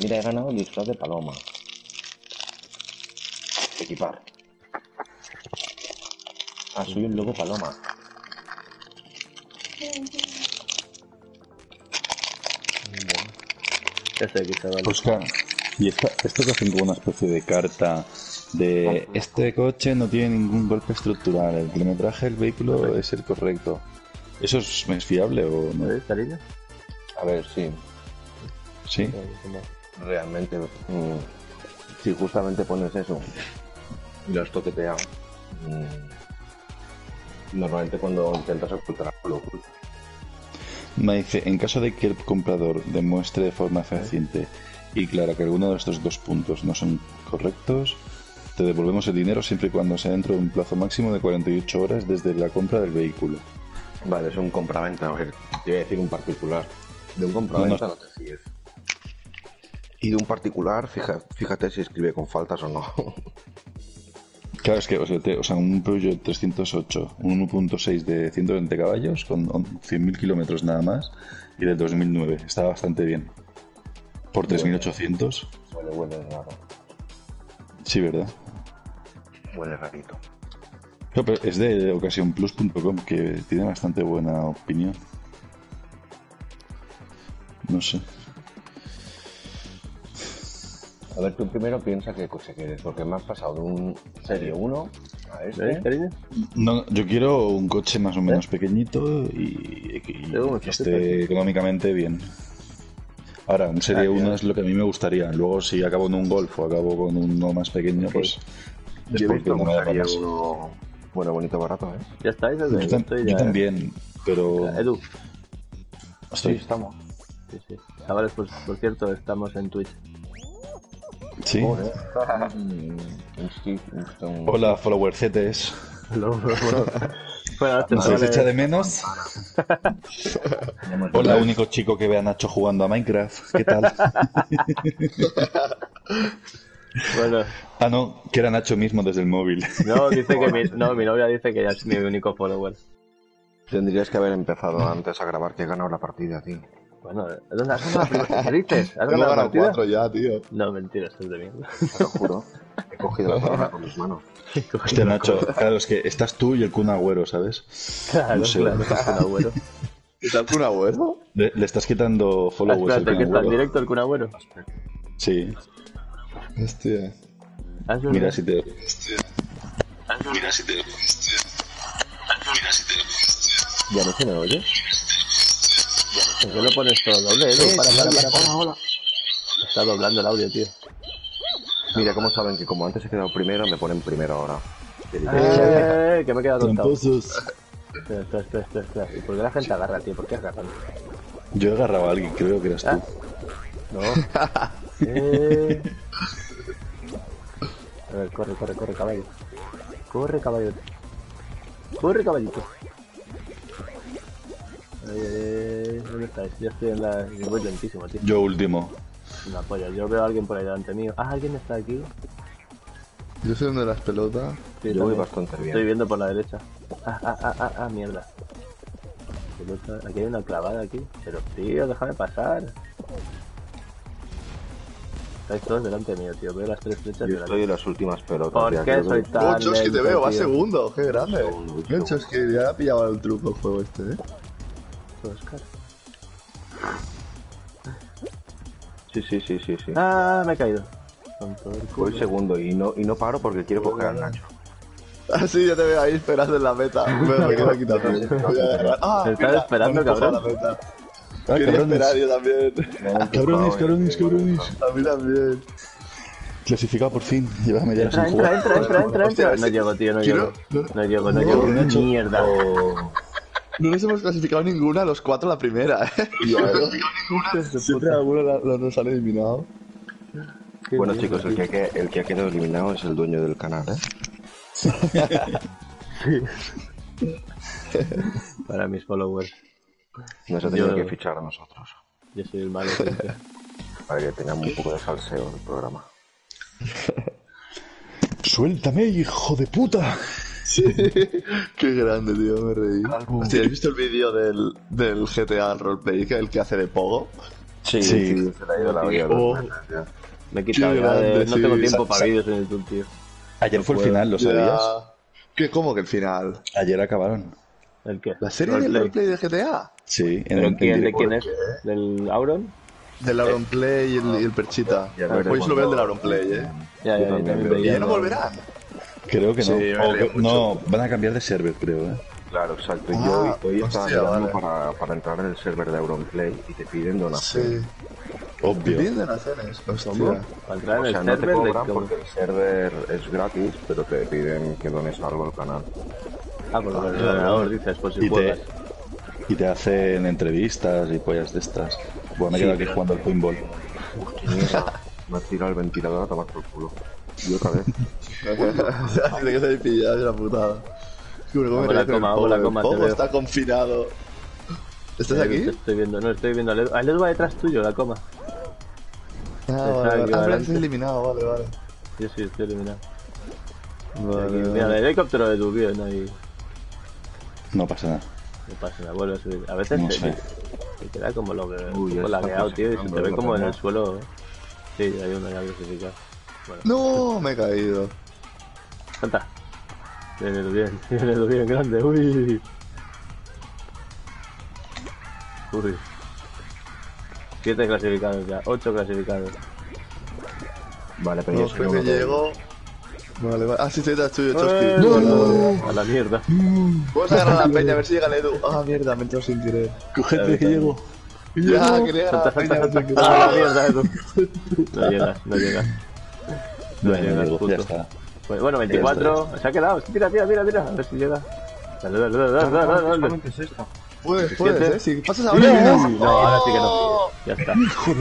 Mira, he ganado el disfraz de paloma. Equipar. Ah, soy el lobo paloma. Ya sé que. Pues claro. Y esta, esto que hacen como una especie de carta de este coche no tiene ningún golpe estructural, el kilometraje del vehículo es el correcto. ¿Eso es, es fiable o no? ¿Ves, cariño? A ver, sí. Sí. Realmente, mm, si justamente pones eso y lo has toqueteado, mm, normalmente cuando intentas ocultar lo ocultas. Me dice, en caso de que el comprador demuestre de forma fehaciente y clara que alguno de estos dos puntos no son correctos, te devolvemos el dinero siempre y cuando sea dentro de un plazo máximo de 48 horas desde la compra del vehículo. Vale, es un compraventa. Te voy a decir un particular. De un compraventa no, te fíes. Y de un particular, fija- fíjate si escribe con faltas o no. Claro, es que, o sea, te- o sea, un Peugeot 308, un 1.6 de 120 caballos con 100.000 kilómetros nada más y del 2009. Está bastante bien. Por 3.800. huele, huele raro. Sí, ¿verdad? Huele rarito. No, pero es de ocasiónplus.com que tiene bastante buena opinión. No sé. A ver, tú primero piensa qué coche quieres, porque me has pasado de un Serie 1 a ¿Ves, este. cariño? No, yo quiero un coche más o menos pequeñito y, que esté económicamente bien. Ahora, un Serie Ah, 1 ya. es lo que a mí me gustaría. Luego, si acabo en un Golf o acabo con uno más pequeño, pues es Yo porque no me da para Serie más. 1 bueno, bonito, barato, ¿eh? ¿Ya estáis? Edu? Yo, tam- yo ya, ¿eh? también, pero... Edu. Estoy- estamos. Sí, sí. Chavales, pues, por cierto, estamos en Twitch. Sí. Hola, follower CTS. Bueno, este ¿Nos habéis echado de menos? Hola, único chico que ve a Nacho jugando a Minecraft. ¿Qué tal? Bueno, ah, no, que era Nacho mismo desde el móvil. no, dice que mi, no, mi novia dice que ya es mi único follower. Tendrías que haber empezado antes a grabar que he ganado la partida, tío. Bueno, ¿dónde has ganado la primera? ¿Qué dices? ¿Has ganado la cuatro ya, tío. No, mentira, esto es de mierda. Te lo juro. He cogido la palabra con mis manos. Hostia, Nacho, claro, es que estás tú y el Kun Agüero, ¿sabes? Claro, No sé. claro, es un abuelo. ¿Está el Kun Agüero? Le, le estás quitando followers al espérate, Kun que está en Agüero. directo el Kun Agüero. Sí, Hostia. Ah, es mira verdad. si te... ¿Ya no se me oye? ¿Por qué lo pones todo doble, Edu? Para, para, para. para. Hola, hola. Está doblando el audio, tío. Mira cómo saben que como antes he quedado primero, me ponen primero ahora. Eh, que me he quedado tontado. Tramposos. Espera, espera, espera, espera, espera. ¿Y por qué la gente agarra, tío? ¿Por qué agarran? Yo he agarrado a alguien, creo que eras tú. Ah. No. Eh. A ver, corre, corre, corre, caballo. Corre, caballo. Corre, caballito. Ay, ay, ay, ¿Dónde estáis? Yo estoy en la... Voy lentísimo, tío. Yo último. Una polla. Yo veo a alguien por ahí delante mío. Ah, alguien está aquí. Yo soy uno de las pelotas. Sí, Yo voy bastante bien. Estoy viendo por la derecha. Ah, ah, ah, ah, ah, mierda. Pelota. Aquí hay una clavada aquí. Pero tío, déjame pasar. Estáis todos delante mío, tío. Veo las tres flechas Yo estoy en las últimas pelotas. ¿Por qué soy que- tan Oh, Chos, que te veo, va segundo, qué grande. Segundo, Bien, Chos, que ya ha pillado el truco el juego este, eh. Oscar. Sí, sí, sí, sí, sí. Ah, me he caído. Voy segundo y no, y no paro porque quiero coger al Nacho. Ah, sí, yo te veo ahí esperando en la meta. Bueno, me quiero quitar. Voy a. Ah, Te estás mira, esperando, cabrón. la meta. Ah, Quería cabrones. esperar yo también. Cabrones, cabrones, cabrones. A mí también. Clasificado por fin. Lleva media hora Entra, sin entra, jugar. entra, entra, entra, Hostia, entra. No llego, tío, no Quiero- llego. No llego, no No, llego. Mierda. No nos hemos clasificado ninguna, los cuatro la primera, eh. Siempre alguno la- la- nos han eliminado. Qué Bueno, mierda, chicos, el tío. que, el que ha quedado eliminado es el dueño del canal, ¿eh? Para mis followers. Nos ha Yo- tenido que fichar a nosotros. Yo soy el malo. siempre. Para que tengamos un poco de salseo en el programa. Suéltame, hijo de puta. Qué grande, tío, me reí. Hostia, ¿has visto el vídeo del, del GTA Roleplay, que el que hace de Pogo? Sí, Sí. sí, se le ha ido la olla. a los Oh. memes, ya. Me he quitado ya de- No sí. tengo tiempo para vídeos en YouTube, tío. Ayer fue el final, ¿lo sabías? Ya. ¿Qué, ¿Cómo que el final? Ayer acabaron. ¿El qué? ¿La serie del Roleplay. de GTA? Sí, en ¿Pero el en quién, de quién es? ¿Del Auron? Del Auron Play y el, y el Perchita. Ya Pues yo solo veo el del Auron Play, eh. Ya, ya, veo. ¿Y ya no volverán? Creo que no. Sí, O que- no, van a cambiar de server, creo, ¿eh? Claro, exacto. Y Ah, yo hoy, hoy estaba vale. para, para entrar en el server de Auronplay y te piden donación. Sí. Obvio. Piden donaciones. Hostia. Para entrar en O el sea, no te server de... cobran porque el server es gratis, pero te piden que dones algo al canal. Ah, por lo del ordenador, dices, por si Y te, y te hacen entrevistas y pollas de estas. Bueno, me he Sí, quedado aquí jugando al pinball. Mierda. Me has tirado el ventilador a tomar por culo. Y otra vez. Tiene que ser pillado, es la putada. Es que me Hago la río con el coma, hago Pogo, la el coma, veo. está confinado. ¿Estás Te aquí? estoy viendo, no, estoy viendo. Al Edu va detrás tuyo, la coma. Ah, vale, vale. Ah, eliminado, vale, vale. Yo sí, estoy eliminado. Vale, Aquí, vale. Mira, el helicóptero de tu bien ahí. No pasa nada. No pasa nada, vuelve a subir. A veces No te, queda como lo que. Uy, como lagueado, tío, y se te ve como en el suelo. Sí, hay uno ya clasificado. Bueno, No, me he caído. salta. Viene bien, viene bien grande, uy. Uy. Siete clasificados ya, ocho clasificados. Vale, pero No, yo creo que llego. Vale, vale. Ah, sí, estoy detrás tuyo, Chosky. ¡Eh! No, A la mierda. Vamos a agarrar a la peña, a ver si llega el Edu. Ah, mierda, me he entrado sin querer. Cogete que llego. Ya, a Salta, la salta, salta. A la quiere. mierda, Edu. No llegas, no llegas. No ya está. Pues bueno, 24, se ha quedado. Tira, tira, tira, tira. A ver si llega. Dale, dale, dale, dale, dale, dale. Justamente es esta. Puedes, puedes, eh. Si pasas ahora, No, ahora sí que no. Ya está.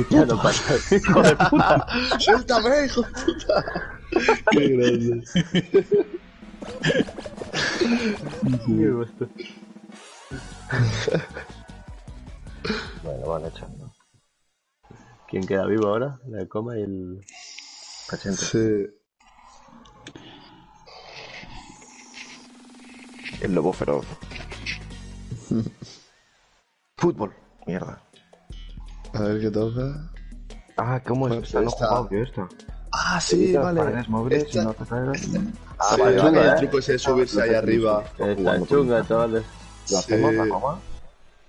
Ya no pasa. Hijo de puta. Suéltame, hijo de puta. Qué grande. Qué gusto. Bueno, van echando. ¿Quién queda vivo ahora? La coma y el. Sí. El lobo feroz. Fútbol. Mierda. A ver qué toca. Ah, ¿cómo es esta? No esta. jugado yo esta. Ah, sí, vale. móviles Esta- no te caes. Ah, Sí, vale, vale. El truco es el subirse ahí arriba. Está chunga, chavales. ¿Lo hacemos, Sí. la coma?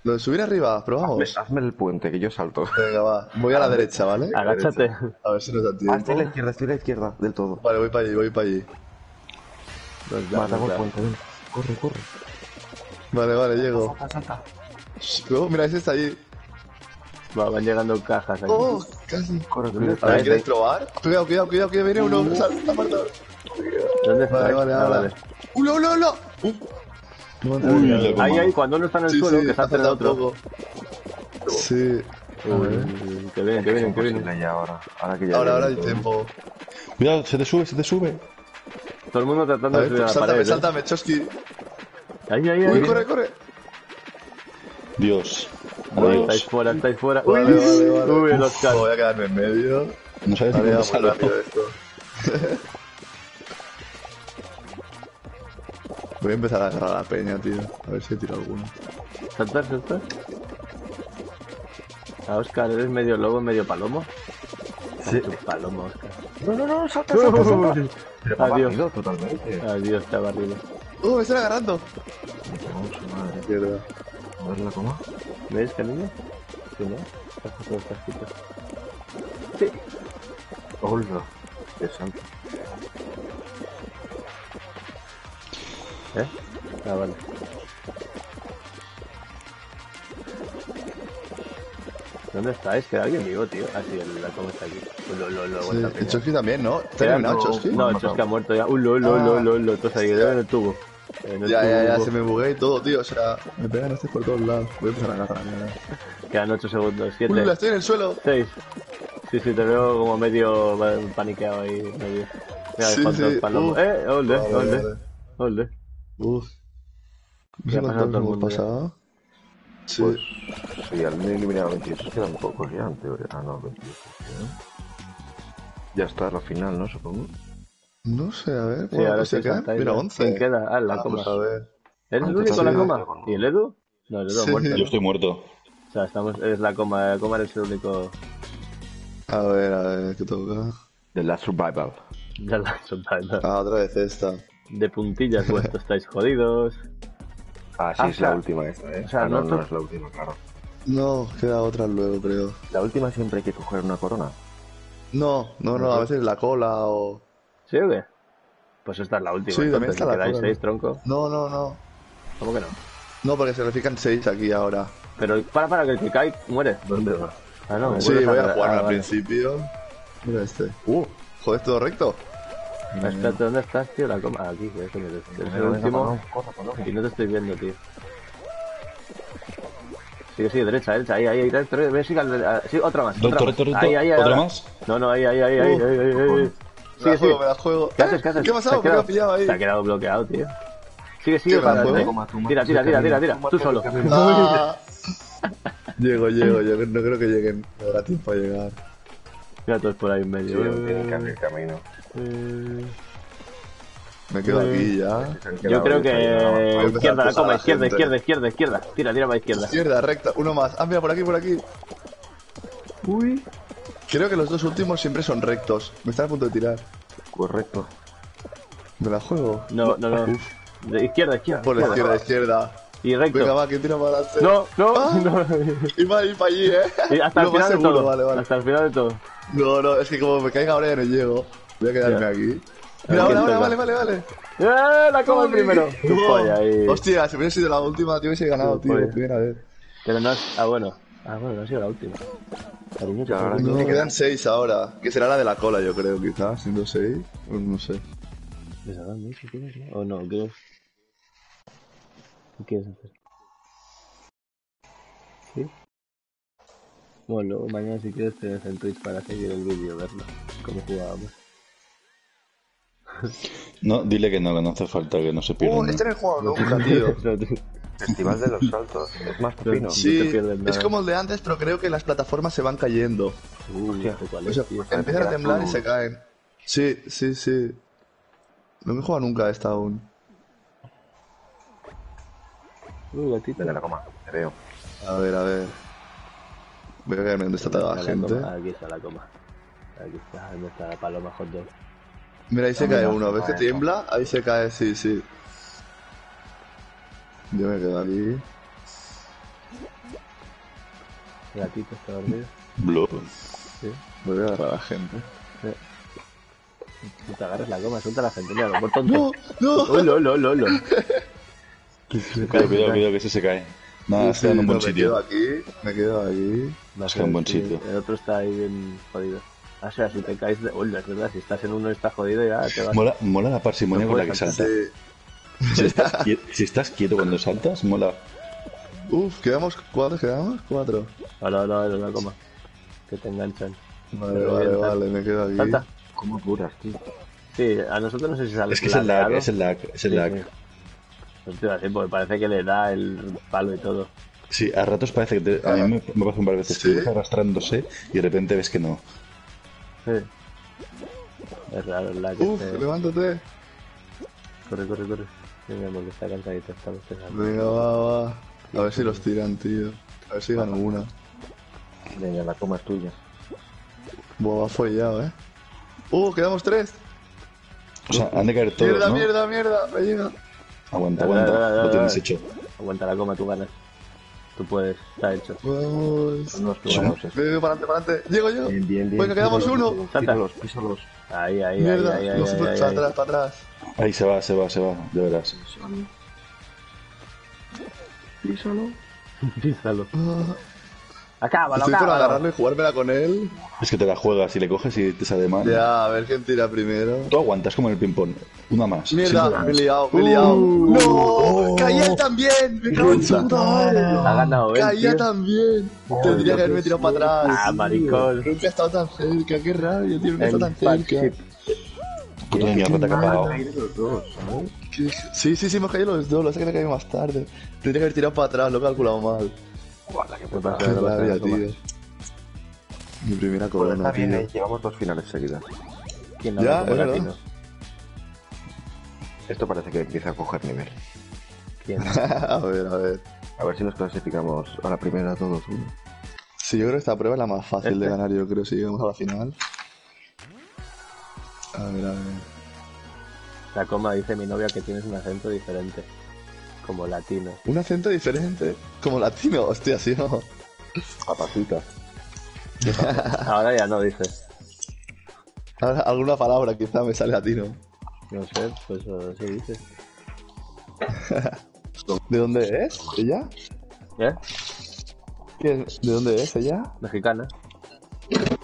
Lo de subir arriba, probamos. hazme el puente, que yo salto. Venga, va. Voy a la derecha, ¿vale? Agáchate. A ver si nos da Ah, estoy a la tiempo. izquierda, estoy a la izquierda, del todo. Vale, voy para allí, voy para allí. Nos el puente, ven. Corre, corre. Vale, vale, llego. Salta, salta. Oh, mira, ese está allí. Va, van llegando cajas aquí. Oh, casi. Corre, ¿Dónde corre. A ver, estáis? ¿quieres probar? Cuidado, cuidado, cuidado, que viene uno. Sal, está muerto. ¿Dónde está? Vale, vale, Ah, vale. ¡Ulo, ulo, ulo! Uy, Ahí, ahí, cuando uno está en el Sí, suelo, sí, que se ha hace el otro. poco. Sí. Uy, que vienen, que vienen, que vienen. Imposible ya ahora. Ahora que ya Ahora, ahora hay tiempo. Cuidado, se te sube, se te sube. Todo el mundo A tratando de subir a la sáltame, pared. ¿eh? sáltame, Chosky. Ahí, ahí, Uy, ahí. corre, corre. Dios. Uy, Adiós. estáis fuera, estáis fuera. Uy, Vale, vale, uy, Uf. Voy a quedarme en medio. No sabes salgo. rápido esto. Voy a empezar a agarrar a la peña, tío. A ver si tiro alguno. Saltar, saltar. Ah, Oscar, ¿eres medio lobo, medio palomo? Sí. Tu palomo, Oscar. No, no, no, salta, salta, salta. Pero Adiós. totalmente. Adiós, está barrido. ¡Oh, me están agarrando! Vamos, su madre. Mierda. A ver la coma. ¿Ves, cariño? Sí, ¿no? Está todo casquito. Sí. Hola. Que salta. ¿Eh? Ah, vale. ¿Dónde estáis? ¿Queda alguien vivo, tío? Ah, sí, el, la coma está aquí. Lo, lo, lo, Sí, vuelta a el. Chosky también, ¿no? ¿Está Queda- eliminado, Chosky? No, el Chosky ha muerto ya. Uh, lo, lo, lo, lo, lo, todos ahí, en el tubo. En el Ya, ya, ya, tubo. se me bugué y todo, tío. O sea, me pegan este por todos lados. Voy a empezar a mierda. Quedan 8 segundos, ¡Uy, 7, la estoy en el suelo! 6. Sí, sí, te veo como medio paniqueado ahí. Medio. Mira, Sí, sí, uf. Eh, olde, olde, olde. Uf. No Ya sé ha pasado todo el mundo ya. pasado. Sí. Pues, sí, al menos eliminado 28 quedan pocos ya, en teoría. Ah, no, 28. ¿sí? Ya está la final, ¿no? Supongo. No sé, a ver. Sí, ahora pues se saltáis, Mira, ¿no? 11. ¿Quién queda? Ah, la Ah, coma. pues a ver. ¿Eres el Antes único en la coma? ¿Y el Edu? No, el Edu ha muerto. Yo estoy muerto. sea, estamos, es la coma, la coma eres el único A ver, a ver, ¿qué toca? The Last Survival. de la subtitle. Ah, otra vez esta. De puntillas vuestros estáis jodidos. Ah, sí, Ah, es la última esta, ¿eh? o sea, Ah, no, no es la última, claro. No, queda otra luego, creo. La última siempre hay que coger una corona. No, no, no, a veces la cola o... ¿Sí o qué? Pues esta es la última. Sí, también entonces, está la quedáis cola, seis, ¿no? tronco. No, no, no. ¿Cómo que no? No, porque se verifican 6 aquí ahora. Pero para, para, que el que cae muere. ¿Dónde va? Ah, no, Sí, voy a ah, jugar al vale. principio. Mira este. Uh, Joder, ¿todo recto? Espérate, ¿dónde estás, tío? La coma. Aquí, que es eres eres el último. Y no te estoy viendo, tío. Sigue, sigue, derecha, derecha, ahí, ahí, ahí, derecha, sigue, sí, otra más. Otra más. Ahí, ahí, ¿Otra más? No, no, ahí, ahí, ahí, ahí, Uh, ahí, ahí, ahí. Me Sigue, la sigue. juego, me la juego. ¿Qué haces, qué haces? ¿Qué ha pasado? Se ha ¿Por qué me quedado- ha pillado ahí? Se ha quedado bloqueado, tío. Sigue, sigue, ¿Qué, me la para toma, Tira, tira, tira, tira, tira. Tú solo. Ah. Llego, llego, yo no creo que lleguen. Me dará tiempo a llegar. Mira todos por ahí en Sí, medio. tiene que abrir camino. Eh, Me quedo aquí ya. Yo creo que izquierda, a la acusar a coma, izquierda, izquierda, izquierda, izquierda. Tira, tira para izquierda. Izquierda, recta, uno más. Ah, mira, por aquí, por aquí. Uy. Creo que los dos últimos siempre son rectos. Me están a punto de tirar. Correcto. ¿Me la juego? No, no, no. De izquierda, izquierda. Por la izquierda. izquierda, izquierda. Y Venga, recto. va, que tira para adelante. No, no, Ah. no. Y va a ir para allí, eh. Y hasta el final de todo. Vale, vale. Hasta el final de todo. No, no, es que como me caiga ahora ya no llego. Voy a quedarme aquí. Mira, ahora, ahora, vale, vale, vale. ¡Eh! La coma el primero. Tu polla ahí. Hostia, si hubiera sido la última, tío, hubiese ganado, tío, por primera vez. Pero no es. Ah, bueno. Ah, bueno, no ha sido la última. Cariño, te-. No, quedan seis ahora. Que será la de la cola, yo creo, quizás, siendo seis. Pues no sé. ¿Les habrán dicho si quieres, no? ¿O no? ¿Quieres? ¿Qué quieres hacer? ¿Sí? Bueno, luego mañana si quieres te en Twitch para seguir el vídeo, verlo. Cómo jugábamos. No, dile que no, que no hace falta, que no se pierda. Nada. este no he jugado nunca, tío. No, Festival de los Saltos. Es más pepino. Sí, nada. es como el de antes, pero creo que las plataformas se van cayendo. Uy, no O sea, empiezan a temblar y se caen. Sí, sí, sí. No me he jugado nunca a esta aún. Uy, gatito. De la coma. Te veo. A ver, a ver. Voy a quedarme donde está toda la gente. Aquí está la coma. Aquí está, donde está la paloma hot dog. Mira, ahí se cae uno. ¿Ves que tiembla? Ahí se cae, sí, sí. Yo me quedo aquí. El gatito está dormido. Blob. Sí. Voy a agarrar a la gente. No te agarres la coma, suelta a la gente, mira, por tonto. ¡No! ¡No! ¡Oh, lo, lo, lo, lo! Cuidado, cuidado, cuidado, que ese se cae. Nada, está en un no, buen me quedo sitio. aquí. Me quedo aquí. Está en ser, buen sí, sitio. El otro está ahí bien jodido. O sea, si te caes de... Uy, es verdad, si estás en uno y estás jodido ya te vas... Mola, mola la parsimonia No con la que salta. Sí. Si estás, qui- si estás quieto cuando saltas, mola. Uf, quedamos cuatro, quedamos cuatro. Ahora, ahora, ahora, la coma. Que te enganchan. Vale, Pero vale, bien, vale, me quedo aquí. Salta. ¿Cómo duras, tío? Sí, a nosotros no sé si sale Es que es el lag, es el lag, es el Sí, lag. sí. Pues, tío, así, porque parece que le da el palo y todo. Sí, a ratos parece que te- a mí me, me pasa un par de veces ¿Sí? que arrastrándose y de repente ves que no. Sí. Es raro el lag. Uf, este. levántate. Corre, corre, corre. Está cansadito, está bostezando. Venga, va, va. A ver si los tiran, tío. A ver si gano una. Venga, la coma es tuya. Buah, va follado, eh. Uh, quedamos tres. O sea, han de caer todos, mierda, ¿no? mierda, mierda. Me llega. Aguanta, aguanta, lo tienes hecho. Aguanta la coma, tú ganas. Tú puedes, está hecho. Vamos. Estos. Venga, para adelante, para adelante. Llego yo. Bien, bien, bien. Venga, quedamos uno. Písalos, písalos. Ahí, ahí, Mierda. ahí, ahí, los ahí, para ahí, ahí. atrás, para atrás. Ahí se va, se va, se va, de veras. Písalo. Písalo. Acábalo, Estoy por acábalo. agarrarlo y jugármela con él. Es que te la juegas y le coges y te sale mal. Ya, a ver quién tira primero. Tú aguantas como en el ping-pong. Una más. Mierda, me he liado, me he liado. ¡No! ¡Caía también! ¡Me cago en su! Ha ganado él, ¡Caía tío. también! Tendría que haberme tirado para atrás. Ah, maricón. Nunca he estado tan cerca, qué rabia, tío, nunca he estado tan cerca. Puto de mierda te ha cagado. los dos, ¿sabes? ¿Qué- Sí, sí, sí, hemos caído los dos, lo sé que le caí más tarde. Tendría que haber tirado para atrás, lo he calculado mal. Guarda, que Me pasa rabia, tío. Mi primera Pues corona, bien, tío. eh, llevamos dos finales seguidas. ¿Quién no Ya, como es verdad. latino? Esto parece que empieza a coger nivel. ¿Quién? a ver, a ver. A ver si nos clasificamos a la primera todos. uno. Sí, yo creo que esta prueba es la más fácil de Este. ganar, yo creo, si llegamos a la final. A ver, a ver. La coma dice mi novia que tienes un acento diferente. Como latino. Un acento diferente, como latino, hostia, sí, ¿no? Papacita. Ahora ya no dice. Ahora, alguna palabra quizá me sale latino. No sé, pues así dice. ¿De dónde es ella? ¿Eh? ¿Quién- ¿De dónde es ella? Mexicana.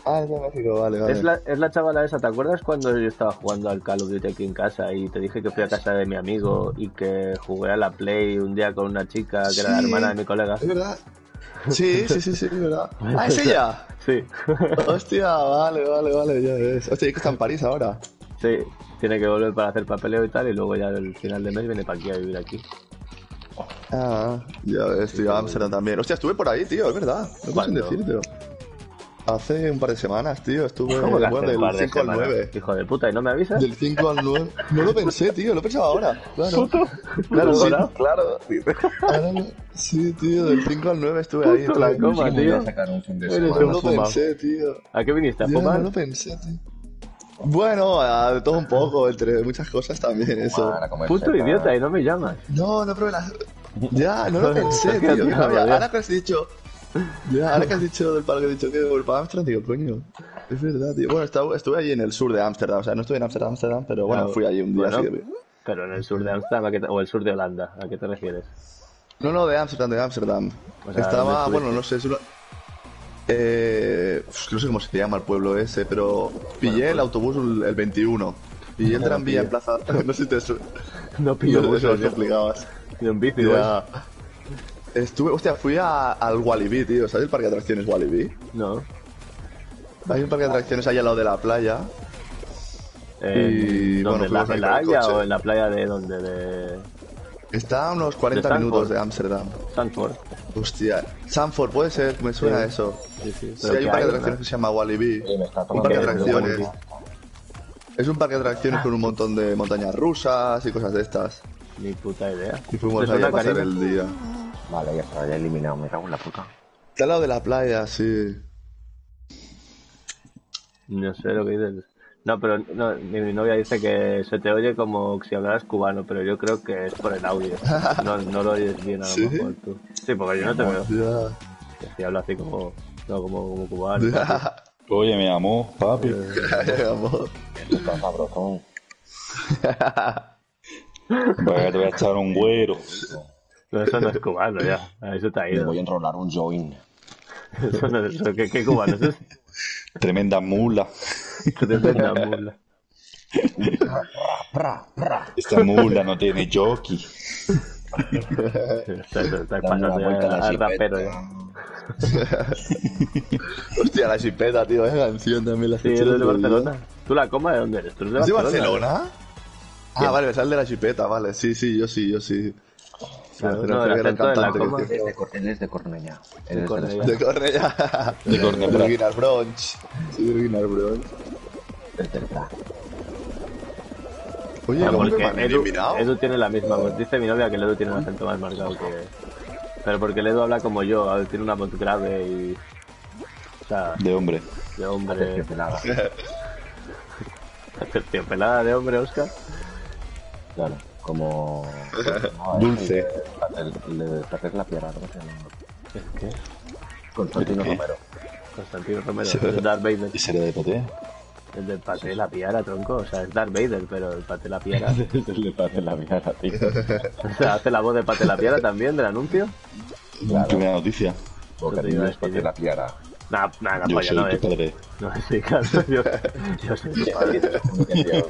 Ah, es de México, vale, vale. Es la, es la chavala esa, ¿te acuerdas cuando yo estaba jugando al Call of Duty aquí en casa y te dije que fui a casa de mi amigo y que jugué a la Play un día con una chica que era la hermana de mi colega? Es verdad. Sí, sí, sí, sí, es verdad. Ah, es ella. Sí. Hostia, vale, vale, vale, ya ves. Hostia, y que está en París ahora. sí, tiene que volver para hacer papeleo y tal y luego ya al final de mes viene para aquí a vivir aquí. Ah, ya ves, tío, Amsterdam también. Hostia, estuve por ahí, tío, es verdad. No puedo. Hace un par de semanas, tío, estuve ¿Cómo que hace bueno, un par del de 5 al semanas? 9. Hijo de puta, ¿y no me avisas? Del 5 al 9. No lo pensé, tío, lo pensaba ahora. Claro. Claro, sí, Ahora. Claro. ahora sí, tío, del 5 al 9 estuve ahí. Puto la tío. coma, Sí que me voy tío. a sacar un fin de Eres semana. No lo fumado. pensé, tío. ¿A qué viniste? ¿A Ya, fumar? no lo pensé, tío. Bueno, a- de todo un poco, entre muchas cosas también, eso. Para comer Puto idiota, y no me llamas. No, no probé las... Ya, no lo pensé, tío. ahora que has dicho... Ya, ahora que has dicho del palo que he dicho que voy para Amsterdam, digo, coño. Es verdad, tío. Bueno, estaba- estuve allí en el sur de Ámsterdam. O sea, no estuve en Ámsterdam, Ámsterdam, pero bueno, Claro. fui allí un día. Bueno. así que- Pero en el sur de ¿a te- o el sur de Holanda, ¿a qué te refieres? No, no, de Ámsterdam, de Ámsterdam. O sea, Estaba, ¿dónde bueno, no sé, es una... Eh, no sé cómo se llama el pueblo ese, pero pillé el autobús el el 21. Pillé el tranvía en plaza... No sé si te... No Pillo pillo eso, lo explicabas. Un bici, güey. Ya. Estuve, hostia, fui a, al Walibi, tío. ¿Sabes el parque de atracciones Walibi? No. Hay un parque de atracciones ahí al lado de la playa. Eh, Y, ¿Dónde? bueno, ¿En la, coche. o en la playa de dónde? De Está a unos 40 ¿De minutos de Ámsterdam. Sanford. Hostia, Sanford puede ser, me suena Sí. eso. Sí, sí. Sí, hay ¿qué un parque de atracciones que se llama Walibi. Sí, Un parque de atracciones. Es un parque de atracciones con un montón de montañas rusas y cosas de estas. Ni puta idea. Y fuimos ¿Te ahí a pasar cariño? el día. Vale, ya está, ya he eliminado. Me cago en la puta. Está al lado de la playa, sí. No sé lo que dices. No, pero no, mi, mi novia dice que se te oye como si hablaras cubano, pero yo creo que es por el audio. No, no lo oyes bien a lo ¿Sí? mejor tú. Sí, porque yo no te veo. Si hablo así como, no, como, como cubano. Oye, mi amor, papi. Amor. Esto está sabrosón. Vaya, te voy a echar un güero. No, eso no es cubano ya. Eso te ha Me ido. voy a enrolar un join. Eso no es eso. ¿Qué, qué cubano es eso? Tremenda mula. Tremenda mula. Pra, pra. Esta mula no tiene jockey. Está, pasando ya al rapero chipeta. ya. Hostia, la chipeta, tío, esa canción también la Sí, de. Barcelona. ¿Tú la coma de dónde eres? ¿Tú eres de ¿Es de Barcelona? Barcelona? Ah, vale, me sale de la chipeta, vale. Sí, sí, yo sí, yo sí. Claro, no, creo el que era el de la que es de, Cor- él es de Cornellá. Él de Cornellá. De Cornellá. De Cornellá. Bronx. Sí, del Tertra. Oye, No, ¿cómo que porque me Edu, eliminado? Edu tiene la misma voz. Dice mi novia que Edu tiene un acento más marcado que... Pero porque Edu habla como yo, a ver, tiene una voz grave y... O sea, De hombre. de hombre... Terciopelada. Terciopelada de hombre, Oscar. Claro, como... no, Dulce. El, de la Piedra, ¿cómo se llama? ¿Es que? Constantino ¿Qué? Romero. Constantino Romero, Sí. es Darth Vader. ¿Y será de paté? El del pate de la piara, tronco. O sea, es Darth Vader, pero el pate de la piara... el de Pater la Piedra, tío. O sea, hace la voz de pate de la piara también, del anuncio. Claro. Primera noticia. Yo iba a es Pater decir. la Piedra. Nah, nah, la Yo polla, no soy es. tu padre. No, sí, claro, yo, yo soy tu padre. Un vídeo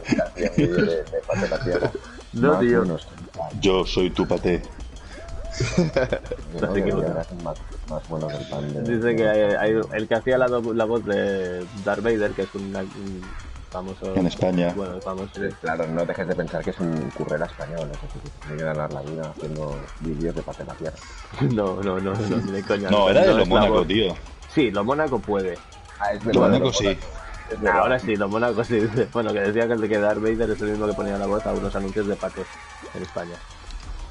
de, de Pater la Piedra. No, tío. Yo soy tu paté. No, más, más bueno que el pan de... Dice que hay, hay- el que hacía la, la voz de Darth Vader, que es un, un famoso. En España. Bueno, famoso. sí. Claro, no dejes de pensar que es un currera español, es decir, que tiene que ganar la vida haciendo vídeos de Pater la Piedra. No, no, no, no, ni de coña. No, era de los la Mónaco, tío. Sí, lo Mónaco puede. Ah, es Los Mónaco sí. Nah, ahora sí, lo Mónaco sí. dice. Bueno, que decía que el de que Darth Vader es el mismo que ponía la voz a unos anuncios de Paco en España.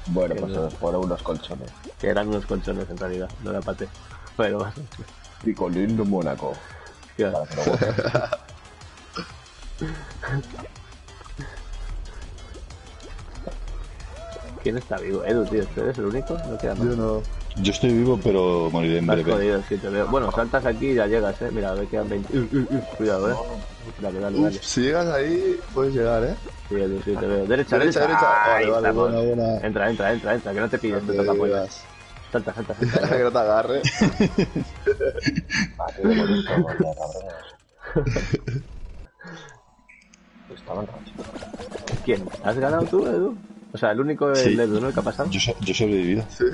Bueno, pues se por unos colchones. Que eran unos colchones en realidad, no era pate. Pero Picolín de Mónaco. ¿Quién está vivo? Edu, tío, ¿eres el único? No queda más. Yo no. Yo estoy vivo, pero moriré en breve. jodido, sí, te veo. Bueno, saltas aquí y ya llegas, eh. Mira, a ver, quedan 20. Uh, uh, uh, cuidado, eh. Dale, dale, dale. Uf, si llegas ahí, puedes llegar, ¿eh? Sí, Edu, sí, te veo. Derecha, Derecha, derecha. derecha. Ahí Vale, vale, buena, buena. Entra, entra, entra, entra, que no te pilles, te toca polla. llegas. Salta, salta, salta. que no te agarre. Estaban rachitos. ¿Quién? ¿Has ganado tú, Edu? O sea, el único Sí. el Edu, ¿no? El que ha pasado. Yo, so- yo he sobrevivido. Sí,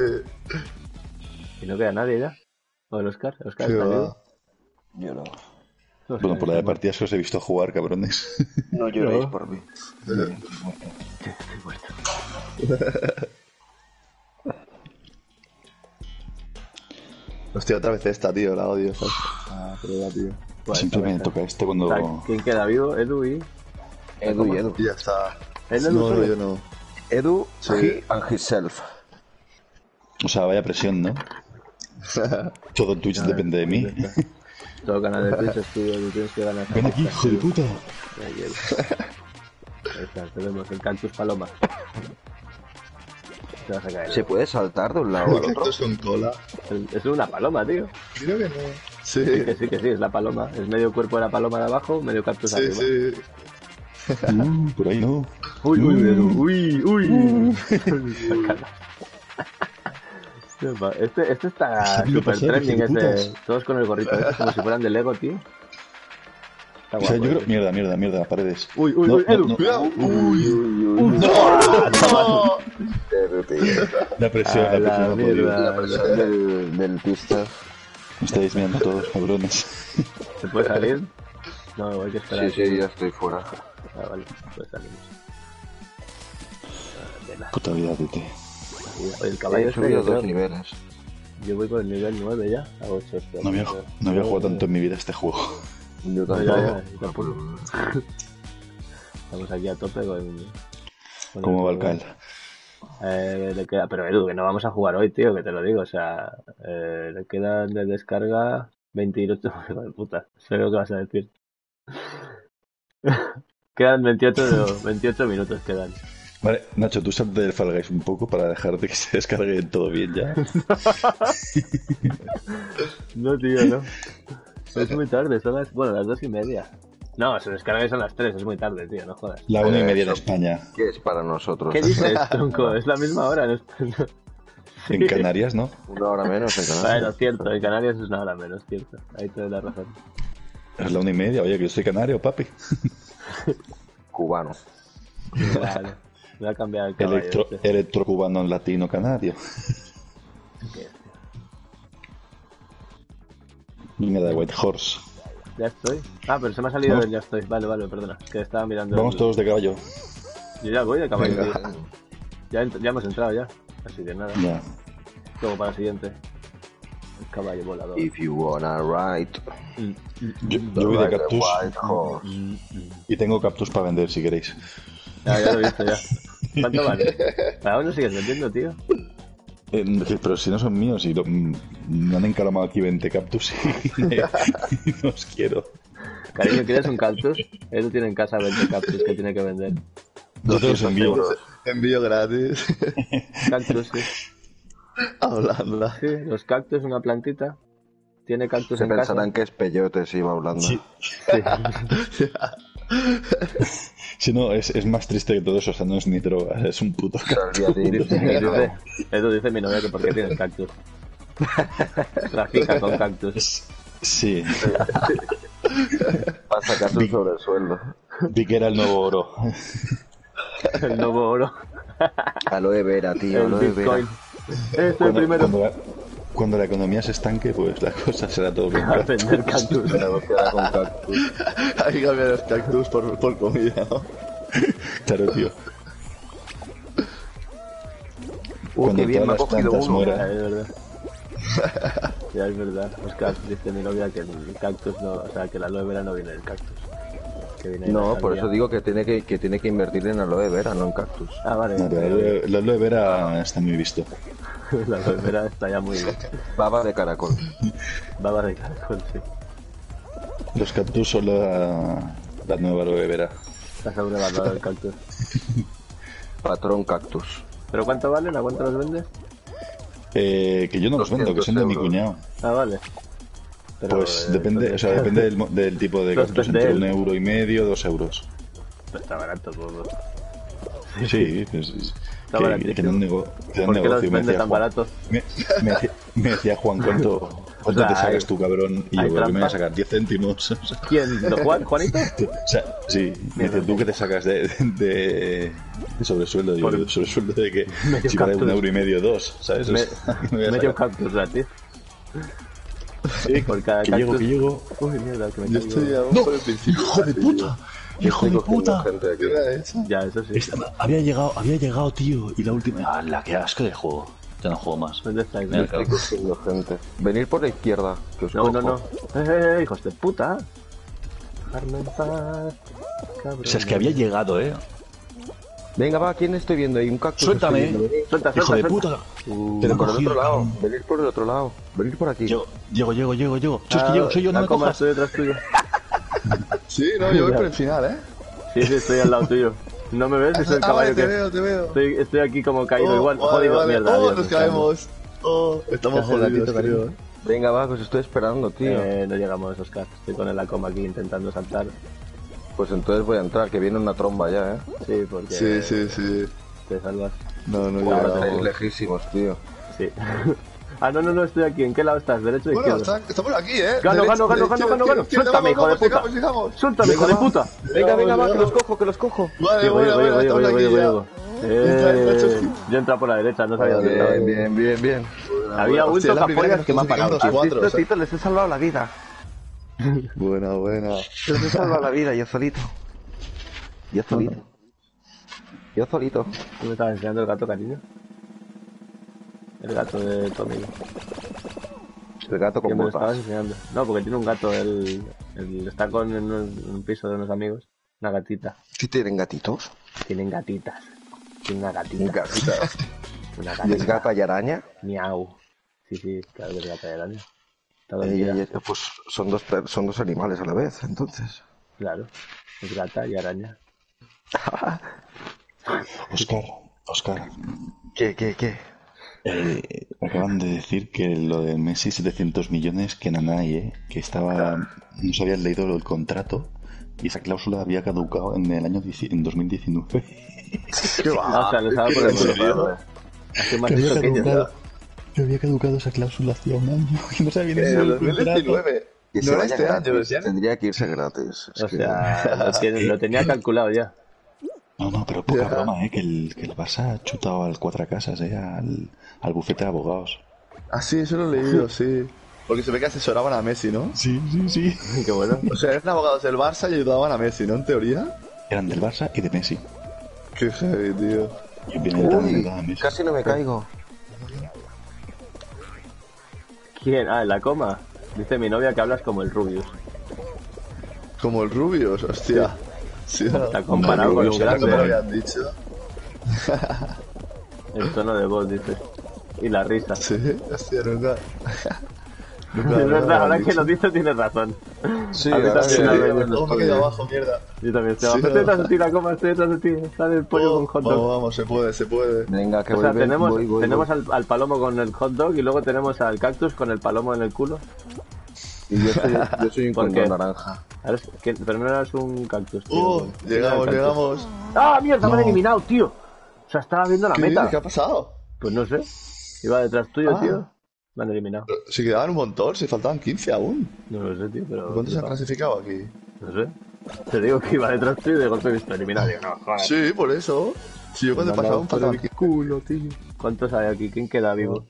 Y no queda nadie ya. O el Oscar. Oscar qué está vivo. Yo no. Oscar Bueno, por la de partidas que os he visto jugar, cabrones. No lloréis No. por mí. muerto. Hostia, otra vez esta, tío, la odio. ¿sabes? Ah, prueba, tío. Bueno, Siempre me está toca este cuando... ¿Quién queda vivo? Edu y... Edu y Edu. Y ya está. ¿El Edu No, no, yo no. Edu, Sí. he and himself. O sea, vaya presión, ¿no? Todo Twitch depende de mí. Todo canal de Twitch es tuyo, tú tienes que ganar. Ven aquí, hijo de puta. Ahí está, tenemos el Cactus Paloma. Te vas a caer. ¿Se puede saltar de un lado al otro? Con cola. Es- Es una paloma, tío. Creo que no. Sí, Sí, que sí, que sí, es la paloma. Es medio cuerpo de la paloma de abajo, medio cactus sí, arriba. sí. Uh, por ahí no. Uy, uy, uy, uy. Este, este está ¿Qué le super trending, ese. Todos con el gorrito, este, como si fueran de Lego, tío. Está O sea, guapo, yo creo... este. Mierda, mierda, mierda, paredes. Uy, uy, No, uy, no, Edu. no. Cuidado. Uy, Edu, tío. La presión, la la presión. no mierda. La presión del, del pista. Me estáis mirando todos, cabrones. ¿Se puede salir? No, hay que esperar. Sí, sí, ya estoy fuera. Ah, vale, pues salimos. Puta vida, tete. El caballo He subido yo, dos niveles. yo voy por el nivel 9 ya, a 8. No había, no había jugado tanto en mi vida este juego. Yo ya, ya. Estamos aquí a tope con. con ¿Cómo va el. Kyle? Eh, le queda, pero Edu, que no vamos a jugar hoy, tío, que te lo digo. O sea, eh, le quedan de descarga 28. Hijo de puta, sé lo que vas a decir. quedan 28, de- 28 minutos, quedan. Vale, Nacho, tú salte del Fall Guys un poco para dejar de que se descargue todo bien ya. No, tío, no. Es muy tarde, son las, bueno, las dos y media. No, se descarga y son las 3, es muy tarde, tío, no jodas. La una y media en Eso. España. ¿Qué es para nosotros? ¿Qué dices, tronco? Es la misma hora. ¿no? En Canarias, ¿no? Una hora menos en Canadá. Bueno, cierto, en Canarias es una hora menos, cierto. Ahí te doy la razón. Es la una y media. Oye, que yo soy canario, papi. Cubano. Vale. Me va a cambiar el caballo. Electro, este. electrocubano latino canario. Venga, de White Horse. Ya estoy. Ah, pero se me ha salido Vamos. el ya estoy. Vale, vale, perdona. Que estaba mirando. Vamos el- todos de caballo. Yo ya voy de caballo. Ya, ya hemos entrado ya. Así que nada. Ya. Luego para el siguiente. El caballo volador. If you wanna ride, Mm, Yo, yo voy de cactus white horse. mm, mm. y tengo cactus para vender si queréis. Ya, ya lo he visto ya. ¿Cuánto vale? Aún no sigues vendiendo, tío. Eh, que- pero si no son míos y lo- mm, me han encaramado aquí 20 cactus y, y no os quiero. Cariño, ¿quieres un cactus? Él tiene en casa 20 cactus que tiene que vender. Yo te los envío. Envío gratis. Cactus, sí. Hablando. Sí, los cactus, una plantita. Tiene cactus Se en casa. pensarán que es peyote si iba hablando. Sí. Sí. Si no, es, es más triste que todo eso. O sea, no es ni droga, es un puto cactus. De- Dice, mi novia que por qué tienes cactus. Trafica con cactus. Sí, Para sacar su sobresueldo. vi que era el nuevo oro. El nuevo oro. Aloe vera, tío, El aloe vera. Bitcoin. Este es el Cuando, primero. cuando cuando la economía se estanque, pues la cosa será todo vender cactus. Con cactus. Hay que cambiar los cactus por, por comida, ¿no? Claro, tío. Cuando qué bien, me ha cogido uno. Mueran, es verdad. Ya es verdad. Oscar dice mi novia que el cactus no, o sea, que la aloe vera no viene del cactus. Que viene No, por eso digo que tiene que, que tiene que invertir en aloe vera, no en cactus. Ah, vale. No, la aloe- la aloe vera está muy visto. la primera está ya muy bien. Baba de caracol. Baba de caracol, sí. Los cactus son la, la nueva aloe vera. Está sobrevalorado el cactus. Patrón cactus. ¿Pero cuánto valen? ¿A cuánto los vendes? Eh, que yo no los vendo, que son de mi 200 cuñado. Ah, vale. Pero, Pues eh, depende, o sea, depende del, del tipo de vende entre un euro y medio, dos euros. Pues está barato todo. Sí, pues, es- Está que, que no nego- que ¿Por qué los. Me tan baratos? me, me decía, me decía Juan, ¿cuánto, cuánto O sea, te sacas tú, cabrón? Y yo, ¿qué me voy a sacar? 10 céntimos. O sea, ¿Quién? ¿Lo Juan? ¿Juanito? o sea, sí, me dice, ¿tú qué te sacas de, de, de sobresueldo? Por- de sobresueldo de que si vale un euro y medio, dos, ¿sabes? O Me- sea, ¿qué me voy a medio cactus gratis. Sí, Por cada que cactus. llego, que llego. Uy, mierda, que me Yo caigo. estoy aún por el principio. ¡Hijo de puta! ¡Hijo de puta! gente aquí. ¿Qué era eso? Ya, eso sí. Esta- había llegado, había llegado, tío, y la última. ¡Hala, qué asco de juego! Ya no juego más. ¿Dónde estáis? Mira, Estoy cogiendo gente. Venir por la izquierda, que os No, cojo. no, no. Eh, eh, hijos de puta. Dejarme en paz. Cabrón. O sea, es que había llegado, ¿eh? Venga, va, ¿quién estoy viendo ahí? Un cactus. Suéltame. Venid. Suelta, suelta, hijo de puta. Uh, Pero por el otro lado. Venir por el otro lado. Venir por aquí. Llego, llego, llego, llego, llego. Yo es que ah, llego, soy yo, no me coma, cojas. Estoy detrás tuyo. Sí, no, yo voy por el final, ¿eh? Sí, sí, estoy al lado tuyo. ¿No me ves? Soy el Ah, vale, caballo te que... veo, te veo. Estoy, estoy aquí como caído Oh, igual. vale, Jodido, vale. mierda. Oh, adiós, nos caemos. Oh, estamos jodidos, digo, Venga, va, os estoy esperando, tío. Eh, no llegamos, Oscar. Estoy con el Acoma aquí intentando saltar. Pues entonces voy a entrar, que viene una tromba ya, ¿eh? Sí, porque Sí, sí, sí. te salvas. No, no llegamos. estáis lejísimos, tío. Sí. ah, no, no, no, estoy aquí. ¿En qué lado estás? ¿Derecho o Bueno, izquierdo? está- estamos aquí, ¿eh? Gano, Derecha, gano, gano, gano, gano, gano. Suéltame, hijo de puta. Suéltame, hijo de puta. Venga, venga, va, Vamos, que los cojo, que los cojo. Vale, voy, bueno, voy, bueno, voy, estamos voy, voy, aquí voy, ya. Eh, yo entra por la derecha, no sabía dónde estaba. Bien, bien, bien, bien. Había Hostia, bulto es la primera capollas que me ha nos parado. conseguimos tío. cuatro, Tito, o sea. Tito, les he salvado la vida. Buena, buena. Les he salvado la vida, yo solito. Yo solito. Yo solito. ¿Tú me estabas enseñando el gato, cariño? El gato de tu amigo. El gato con me lo estabas botas. enseñando. No, porque tiene un gato. Él, él está con en un, en un piso de unos amigos. Una gatita. ¿Sí tienen gatitos? Tienen gatitas. Tiene una Un gatita. gatita. Una ¿Y es gatita. gata y araña? Miau. Sí, sí, claro que es gata de año. Ey, ey, pues son dos, son dos animales a la vez, entonces. Claro. Es gata y araña. Oscar, Oscar, ¿Qué, qué, qué? eh, acaban de decir que lo de Messi 700 millones, que nanay, ¿eh? Que estaba, no se habían leído el contrato y esa cláusula había caducado en el año en 2019. ¿Qué Ah, o sea, les ha dado por el. Hace más Que había pequeño. caducado, que había caducado esa cláusula hacía un año y no se habían En el el contrato. 2019. Que No se vaya este año, gratis. decían. Tendría que irse gratis. Es O que- sea, lo, tenía calculado ya. No, no, pero poca Ya. broma, ¿eh? Que el, que el Barça ha chutado al cuatro casas, ¿eh? Al, al bufete de abogados. Ah, sí, eso lo he leído, sí. Porque se ve que asesoraban a Messi, ¿no? Sí, sí, sí. Qué bueno. O sea, eran abogados del Barça y ayudaban a Messi, ¿no? En teoría. Eran del Barça y de Messi. Qué heavy, tío. Y vienen también Uy, de a Messi. casi no me caigo. ¿Quién? Ah, en la coma. Dice mi novia que hablas como el Rubius. Como el Rubius, hostia. Sí, Está comparado con un Rubius, era como lo grande. habían dicho. El tono de voz, dice. Y la risa. Sí, hostia, nunca. es verdad, ahora que lo dices tienes razón. Sí, A mí también me queda abajo, mierda. Yo también estoy Sí, abajo. Estoy no. detrás de ti, la coma, estoy detrás de ti. Sale el pollo con hot vamos, dog. vamos, se puede, se puede. Venga, que O sea, tenemos, voy, voy, tenemos voy. Al, al palomo con el hot dog y luego tenemos al cactus con el palomo en el culo. Y yo soy, yo soy un ¿Por condón naranja. Pero no eras un cactus, tío. Uh, llegamos, cactus. llegamos. ¡Ah, mierda! Me han eliminado, tío. O sea, estaba viendo la ¿Qué, meta. dices? ¿Qué ha pasado? Pues no sé. Iba detrás tuyo, Ah. tío. Me han eliminado. Se quedaban un montón, si faltaban 15 aún. No lo sé, tío, pero. ¿Cuántos se han clasificado aquí? No sé. Te digo que iba detrás tuyo y de golpe he visto eliminado. Digo, no, joder. Sí, por eso. Si yo cuando pasaba dado un el 15. culo, tío. ¿Cuántos hay aquí? ¿Quién queda vivo?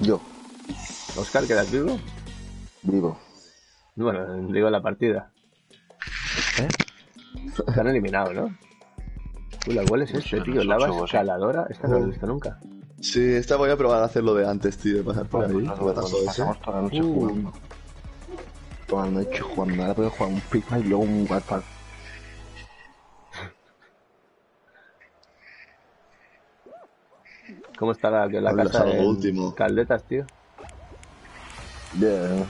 Yo, ¿Oscar quedas vivo? vivo. Bueno, digo la partida. ¿Eh? Te han eliminado, ¿no? Uy, la cual es este, sé, tío. Lava escaladora. Esta no la he visto nunca. Sí, esta voy a probar a hacerlo de antes, tío, de pasar por ahí. Nos Batazo ese. pasamos toda la noche Uh. jugando. Toda la noche jugando. Ahora puedo jugar un FIFA y luego un. ¿Cómo está la, la casa de último. Caldetas, tío? Bien.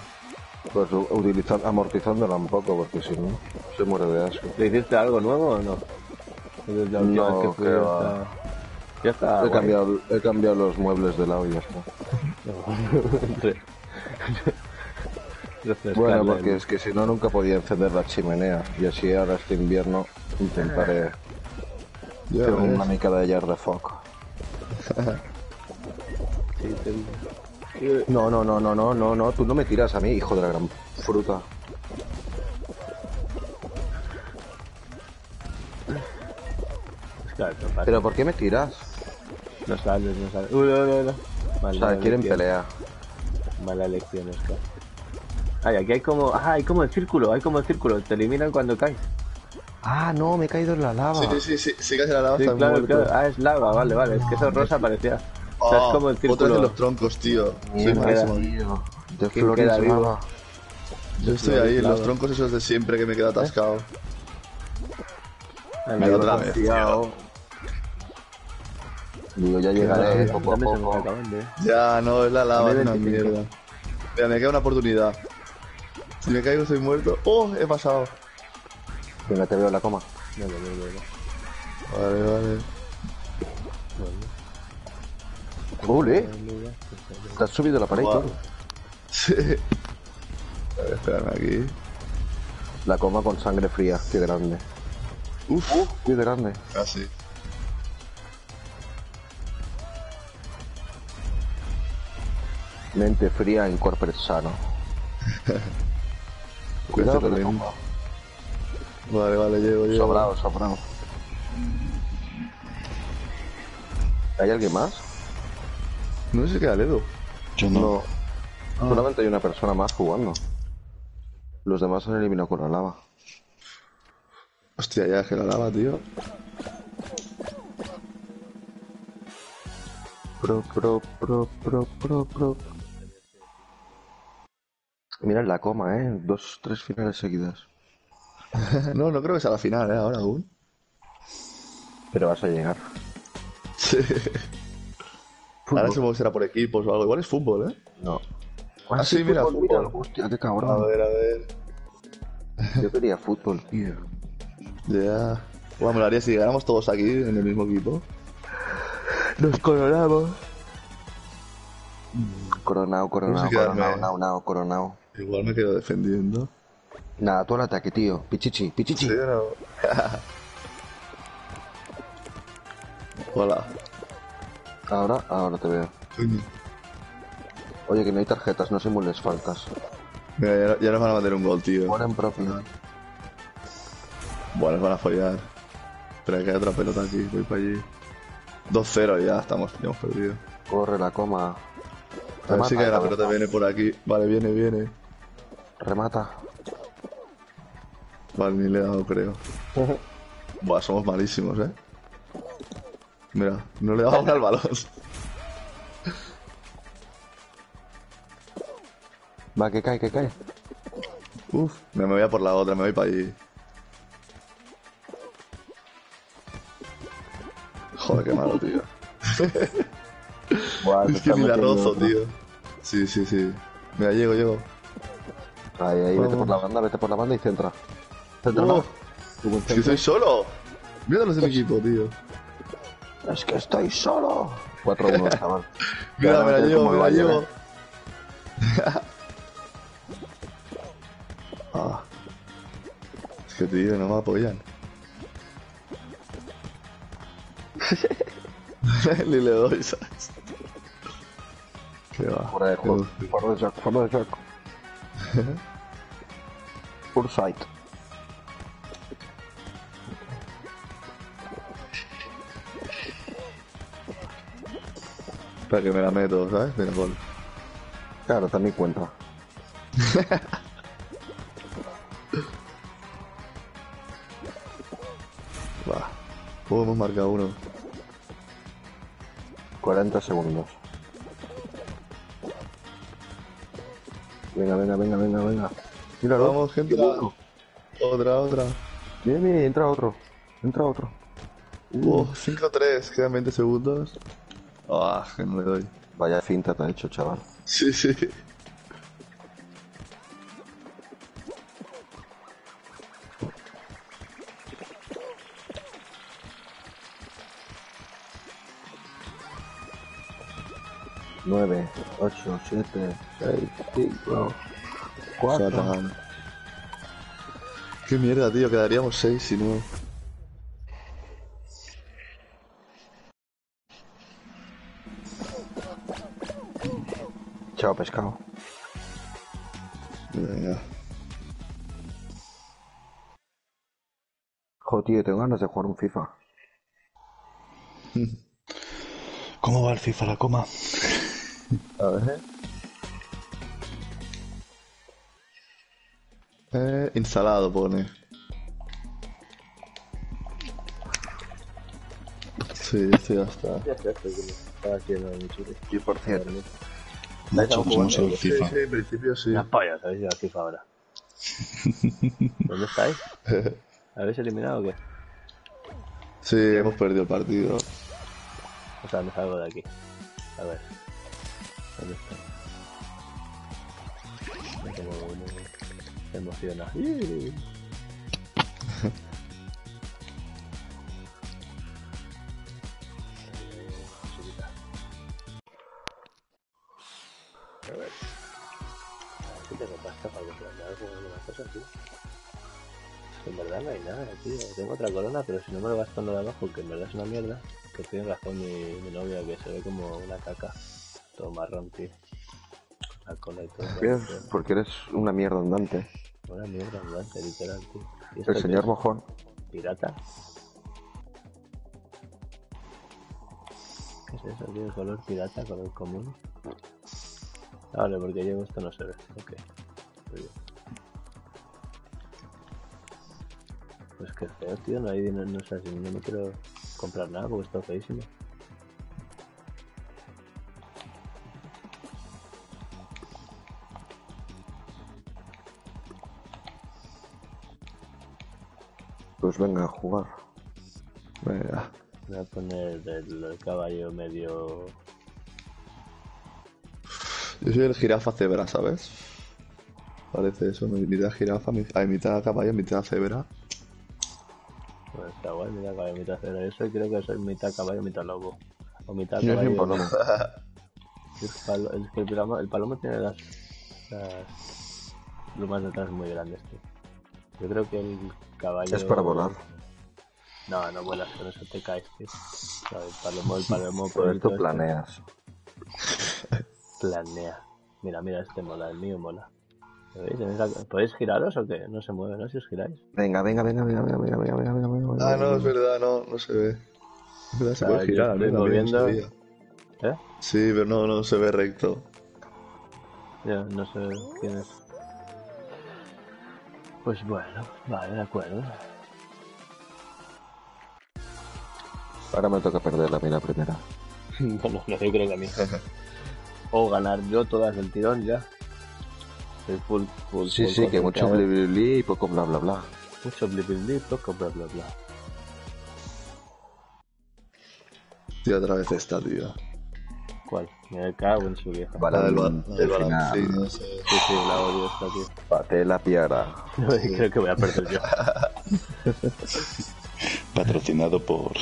Pues utilizando, amortizándola un poco porque si no se muere de asco. ¿Le hiciste algo nuevo o no? Desde la última No, vez que va. Ya está. He guay. cambiado, he cambiado los muebles de lado y ya está. Bueno, porque es que si no nunca podía encender la chimenea y así ahora este invierno intentaré Ya hacer ves. una mica de llar de foc. Sí, te- No, no, no, no, no, no, no, tú no me tiras a mí, hijo de la gran fruta. Pero ¿por qué me tiras? No sales, no sales. Uy, uy, uy, uy. O sea, quieren elección. pelea. Mala elección esta. Ay, aquí hay como... Ah, hay como el círculo, hay como el círculo. Te eliminan cuando caes. Ah, no, me he caído en la lava. Sí, sí, sí, sí que hace la lava Sí, claro, claro. Ah, es lava, vale, vale. Es que eso rosa parecía. O sea, es Ah, como el Otra vez en círculo. los troncos, tío. Mierda, malísimo. tío. De ¿Quién flores queda vivo? Yo estoy ahí en los troncos esos de siempre que me quedo atascado. Ay, Mira, me otra he vez, Confiado. Digo, ya llegaré Ya poco a poco. eh. Ya, no, es la lava, es una 25. mierda. Mira, me queda una oportunidad. Si me caigo estoy muerto. ¡Oh! He pasado. Venga, te veo en la coma. No, no. Vale, vale. Ole, te has subido la pared Guau. todo. Sí. A ver, espérame aquí. La coma con sangre fría, qué grande. Uf, Qué grande. casi. Mente fría en cuerpo sano. Cuidado coma. Vale, vale, llego, llego. Sobrado, sobrado. ¿Hay alguien más? No sé si queda Ledo. Yo no. No. Solamente hay una persona más jugando. Los demás han eliminado con la lava. Hostia, ya es que la lava, tío. Pro, pro, pro, pro, pro, pro. Mira la coma, eh. Dos, tres finales seguidas. no, no creo que sea la final, ¿eh? Ahora aún. Pero vas a llegar. Sí. Ahora supongo que será por equipos o algo. Igual es fútbol, ¿eh? No. Ah, sí, mira, fútbol, fútbol. mira. Hostia, qué A cabrón. ver, a ver. Yo quería fútbol, tío. Ya. Bueno, me lo haría si ganamos todos aquí en el mismo equipo. Nos coronamos. Coronado, coronado, a quedarme- coronado, nao, coronado. Igual me quedo defendiendo. Nada, tú al ataque, tío. Pichichi, pichichi. Sí, no. Hola. Ahora, ahora te veo. Coño. Oye, que no hay tarjetas, no simules faltas. Mira, ya, ya nos van a meter un gol, tío. Ponen propio. Bueno, nos van a follar. Espera, que hay otra pelota aquí. Voy para allí. 2-0 ya estamos, ya hemos perdido. Corre la coma. A ver si que la pelota viene por aquí. Vale, viene, viene. Remata. Vale, ni le he dado, creo. Buah, somos malísimos, eh. Mira, no le daba una al balón. Va, que cae, que cae. Uf, me voy a por la otra, me voy para allí. Joder, qué malo, tío. Buah, Es que ni la rozo, tío. Sí, sí, sí. Mira, llego, llego. Ahí, ahí, vete por la banda, vete por la banda y centra. Centra más. Tú es que concentra. soy solo. Mira los de mi equipo, tío. Es que estoy solo. 4-1, chaval. Mira, me la no llevo, me la llevo. ah. Es que, tío, no me apoyan. Ni le doy, ¿sabes? Qué va. Fuera de juego. Fuera de Jack, fuera de Jack. Por sight. Para que me la meto, ¿sabes? Mira, gol. Claro, también cuenta. Va. Oh, hemos marcado uno. 40 segundos. Venga, venga, venga, venga, venga. Míralo. Vamos, gente. Otra, otra. Bien, bien, entra otro. Entra otro. Uh, 5-3, quedan 20 segundos. Ah, que no le doy. Vaya finta te ha hecho, chaval. Sí, sí. Nueve, ocho, siete, seis, cinco, cuatro. Fatal. Qué mierda, tío, quedaríamos 6 y 9. Chao, pescado. Venga. Joder, tío, tengo ganas de jugar un FIFA. ¿Cómo va el FIFA la coma? A ver. Eh, instalado pone. Sí, este ya está. Ya está. Y por cierto, pues hemos el Sí, FIFA. sí, en principio sí. Una polla, ¿sabéis? Yo FIFA ahora. ¿Dónde estáis? ¿Habéis eliminado o qué? Sí, hemos perdido el partido. O sea, me salgo de aquí. A ver. Me emociona. ¡Ih! A ver. ¿Qué tengo tío? Es que en verdad no hay nada, tío. Tengo otra corona, pero si no me lo gasto lo de abajo, que en verdad es una mierda, que tiene razón mi novia, que se ve como una caca. Todo marrón, tío. La cola y todo. ¿Ves? porque eres una mierda andante. Una mierda andante, literal, tío. ¿Y esto El qué señor mojón. ¿Pirata? ¿Qué es eso, tío? ¿Color pirata? ¿Color común? Ah, Vale, porque yo esto no se ve. Ok. Muy bien. Pues que feo, tío. No hay dinero, no sé, si no me quiero comprar nada porque está feísimo. Pues venga a jugar. Venga. Voy a poner el, caballo medio. Yo soy el jirafa cebra, ¿sabes? Parece eso, mitad jirafa, mi- ay, mitad caballo, mitad cebra. Bueno, está guay, mitad caballo, mitad cero. Yo soy, creo que soy mitad caballo, mitad lobo. O mitad Yo soy un palomo. El, palo- el palomo, el palomo tiene las, las plumas detrás muy grandes, tío. Yo creo que el caballo. Es para volar. No, no vuelas, con eso te caes, tío. No, el palomo, el palomo. Por esto planeas. Planea. Mira, mira, este mola, el mío mola. ¿Lo veis? ¿Podéis giraros o qué? No se mueve, ¿no? Si os giráis. Venga, venga, venga, venga, venga, venga, venga, venga, venga, venga, Ah, no, venga. es verdad, no, no se ve. Es verdad, se Ah, puede girar, estoy ¿no? También moviendo. no. ¿Eh? Sí, pero no, no se ve recto. Ya, no sé quién es. Pues bueno, vale, de acuerdo. Ahora me toca perder la mira primera. bueno, no, yo creo que a mí. o ganar yo todas del tirón ya. El full, full, Sí, full sí, que mucho bli bli bli y poco bla bla bla. Mucho bli bli bli, poco bla bla bla. Tío, otra vez esta, tío. ¿Cuál? Me cago en su vieja. Vale. La del, del no sé. Sí, sí, la odio esta, tío. Pate la piara. creo que voy a perder yo. Patrocinado por.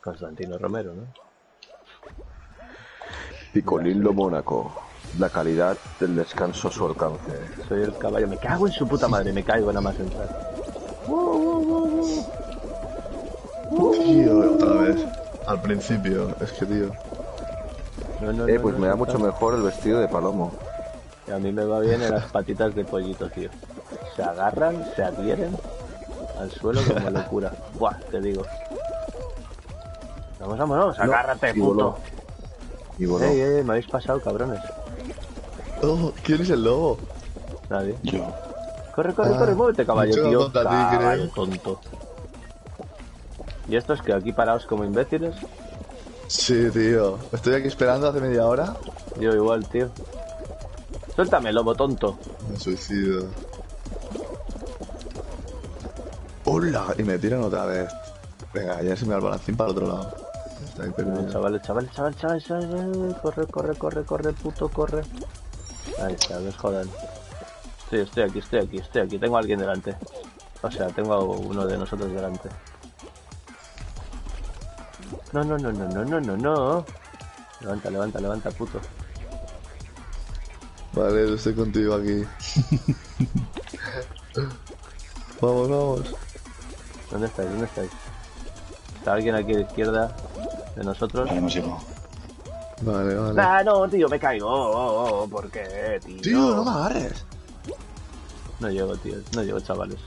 Constantino Romero, ¿no? Picolillo Mónaco. La calidad del descanso a su alcance. Soy el caballo. Me cago en su puta madre, me caigo nada más entrar. Tío, otra vez. Al principio, es que, tío. No, no, Eh, no, pues no, me da no, mucho no. mejor el vestido de palomo. Y a mí me va bien en las patitas de pollito, tío. Se agarran, se adhieren al suelo como locura. Buah, te digo. Vamos, vámonos, agárrate, y voló. puto. Y Ey, ey, me habéis pasado, cabrones. Oh, ¿quién es el lobo? Nadie. Yo. Corre, corre, Ah, corre, muévete, caballo, tío. Caballo tonto. ¿Y estos que aquí parados como imbéciles? Sí, tío. Estoy aquí esperando hace media hora. Yo igual, tío. Suéltame, lobo tonto. Me suicido. ¡Hola! Y me tiran otra vez. Venga, ya se me va el balancín para el otro lado. Está ahí perdido. Chavales, chavales, chavales, chavales, chavales, corre, corre, corre, corre, puto, corre. Ahí está, no es jodan. Estoy, estoy aquí, estoy aquí, estoy aquí, tengo a alguien delante. O sea, tengo a uno de nosotros delante. No, no, no, no, no, no, no, no. Levanta, levanta, levanta, puto. Vale, estoy contigo aquí. vamos, vamos. ¿Dónde estáis? ¿Dónde estáis? Está alguien aquí a la izquierda de nosotros. Vale, hemos llegado. Vale, vale. Ah, no, tío, me caigo. Oh, oh, ¿Por qué, tío? Tío, no me agarres. No llego, tío. No llego, chavales.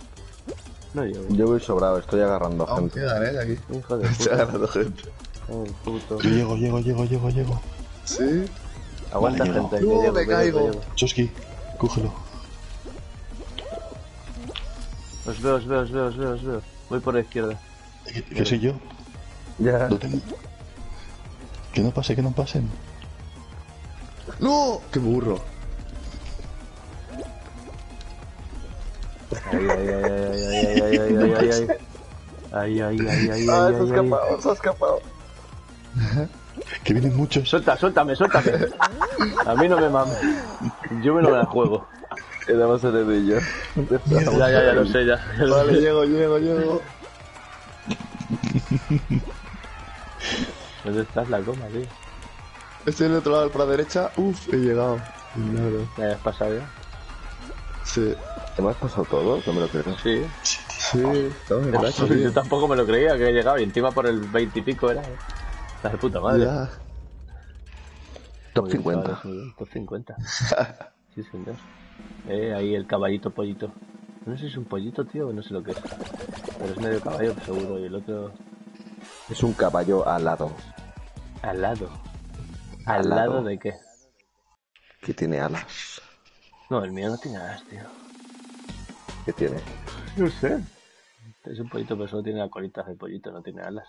No llego. Yo voy sobrado, estoy agarrando Aún gente. quedan, eh, aquí. Hijo de puta. agarrando gente. Oh, puto. Yo llego, llego, llego, llego, llego. ¿Sí? Aguanta, Vale, llego. gente. No, me caigo. Chosky, cógelo. Os veo, os veo, os veo, os veo, os veo. Voy por la izquierda. ¿Qué, qué soy yo? Ya. Tengo. Que no pase, que no pasen. ¡No! ¡Qué burro! Ay, ay, ay, ay, ay, ay, ay, ay, ay, ay. Ay, ay, ay, ay, Ah, se ha escapado, se ha escapado. Que vienen muchos. Suelta, suéltame, suéltame. A mí no me mames. Yo me lo la juego. Quedamos en el yo. Ya, ya, ya lo sé, ya. Vale, llego, llego, llego. ¿Dónde estás la coma, tío? Estoy en el otro lado, por la derecha. Uf, he llegado. Claro. ¿Ya has pasado ya? Sí, ¿Te me has pasado todo? No me lo creo. Sí. Sí, estamos en racha, Yo tampoco me lo creía que he llegado y encima por el 20 y pico era. ¿eh? La de puta madre. Ya. Top Muy bien, 50. chavales, muy bien, Top 50. Sí, señor. Eh, ahí el caballito pollito. No sé si es un pollito, tío, o no sé lo que es. Pero es medio caballo, seguro. Y el otro Es un caballo alado al lado. ¿Al, Al lado. lado. de qué? que tiene alas. No, el mío no tiene alas, tío. ¿Qué tiene? No sé. Es un pollito, pero solo tiene la colita de pollito, no tiene alas.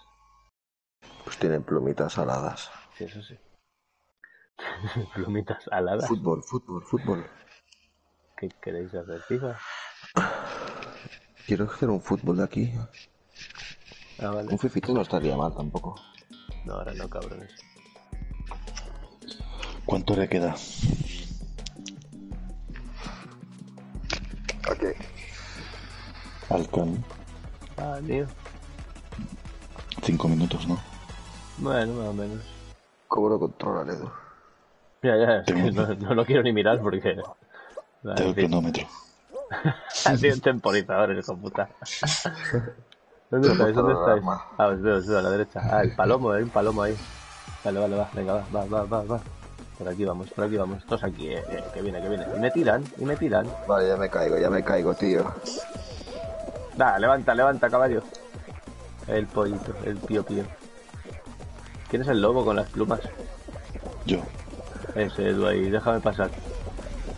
Pues tiene plumitas aladas. Sí, eso sí. Plumitas aladas. Fútbol, fútbol, fútbol. ¿Qué queréis hacer, FIFA? Quiero hacer un fútbol de aquí. Ah, vale. Un fifito no estaría mal tampoco. No, ahora no, cabrones. ¿Cuánto le queda? Ok. Alcan. Ah, tío. Cinco minutos, ¿no? Bueno, más o menos. ¿Cómo lo controla, Edu? Ya, ya, Tengo- no, no lo quiero ni mirar porque. Tengo el cronómetro. Ha sido un temporizador, el hijo puta. ¿Dónde estáis? ¿Dónde estáis? Ah, os veo, os veo a la derecha. Ah, el palomo, hay un palomo ahí. Vale, vale, va, venga, va, va, va, va, va. Por aquí vamos, por aquí vamos. Todos aquí, eh, eh, que viene, que viene. Y me tiran, y me tiran. Vale, ya me caigo, ya me caigo, tío. Da, levanta, levanta, caballo. El pollito, el pío pío. ¿Quién es el lobo con las plumas? Yo. Ese Edu ahí, déjame pasar.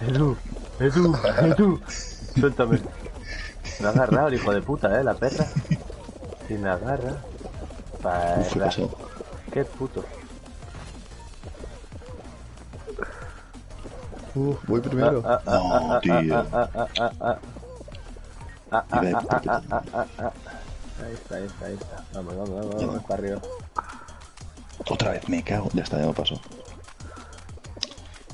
Edu, Edu, Edu. Suéltame. Me ha agarrado el hijo de puta, eh, la perra. Si me agarra. Uf, ¿qué Perra. Qué puto. Uf, voy primero. Ah, ah, No, ah, tío. Ah, ah, ah, ah, ah. Ah, ah, ah, ah, ah, ah, ah. Ahí está, ahí está, ahí está. Vamos, vamos, vamos, vamos para arriba. Otra vez, me cago. Ya está, ya me pasó.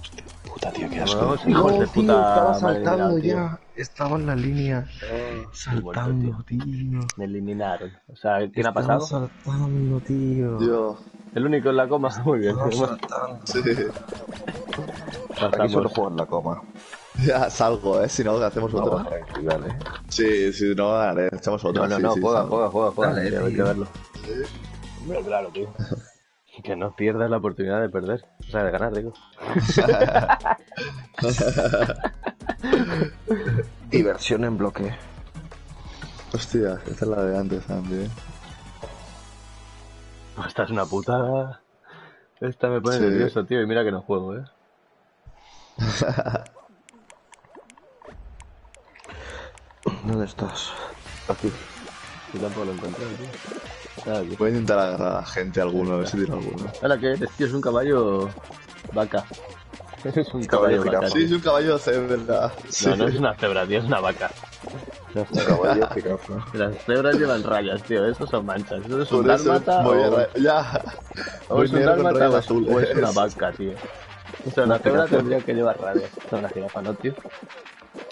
Hostia puta, tío, qué asco. vamos, hijos de puta. madre mía, tío. Estaba en la línea. Qué vuelto, tío. tío. Me eliminaron. O sea, ¿quién ha pasado? saltando, tío. Yo. El único en la coma. Muy bien. saltando. Sí. Aquí solo Pasamos. juego en la coma. Ya salgo, eh. Si no, hacemos tranqui, dale. Sí, si no, vale, echamos otra. No, no, sí, no, sí, juega, juega, juega, juega. Dale, Tío, hay que verlo. Hombre, claro, tío. Que no pierdas la oportunidad de perder. O sea, de ganar, digo. Diversión en bloque. Hostia, esta es la de antes también. Esta es una putada. Esta me pone Sí. nervioso, tío. Y mira que no juego, eh. ¿Dónde estás? Aquí. Yo tampoco lo encontré, tío. Voy a intentar agarrar a gente alguno, a ver si tiro alguno. Ahora, ¿qué eres, tío? Es un caballo vaca. Es un Caballo caballo vaca. Sí, es un caballo C, ¿verdad? Sí. No, no es una cebra, tío, es una vaca. Las Un caballo jirafa. Las cebras llevan rayas, tío, estos son manchas. Eso es un dálmata o, Ya. o Voy es un dálmata rayas o es- o es una vaca, tío. O sea, una cebra tendría que llevar rayas. No, una jirafa, ¿no, tío?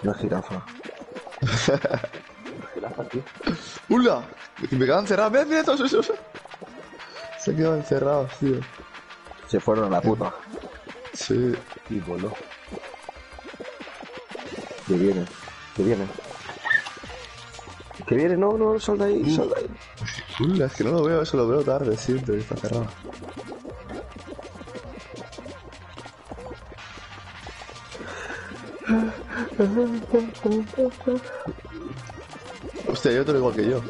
Una jirafa. Una jirafa, tío. ¡Hula! Me quedan encerrados. Mira, mira todos esos. Se han quedado encerrados, tío. Se fueron a la puta. Sí. Y voló. Que viene. Que viene. Que viene, no, no, sal de ahí, sal de ahí. Hula, es que no lo veo, eso lo veo tarde siempre, que está cerrado. Hostia, hay otro igual que yo.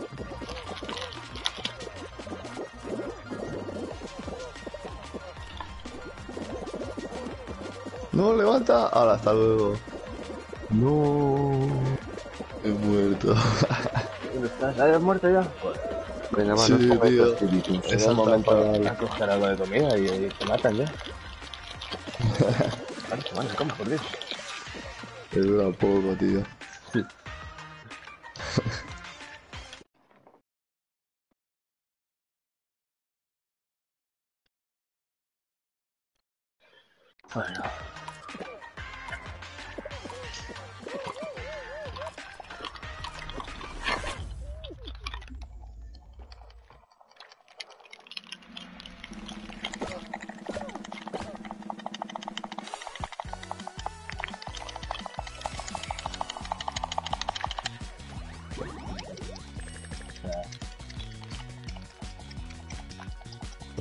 No, levanta. Ahora, hasta luego. No. He muerto. ¿Dónde estás? ¿Has muerto ya? Venga, va, Sí, tío. Es un momento a coger algo de comida y, y te matan ya. Vale, vale, come, por Dios. Me dura poco, tío. Bueno.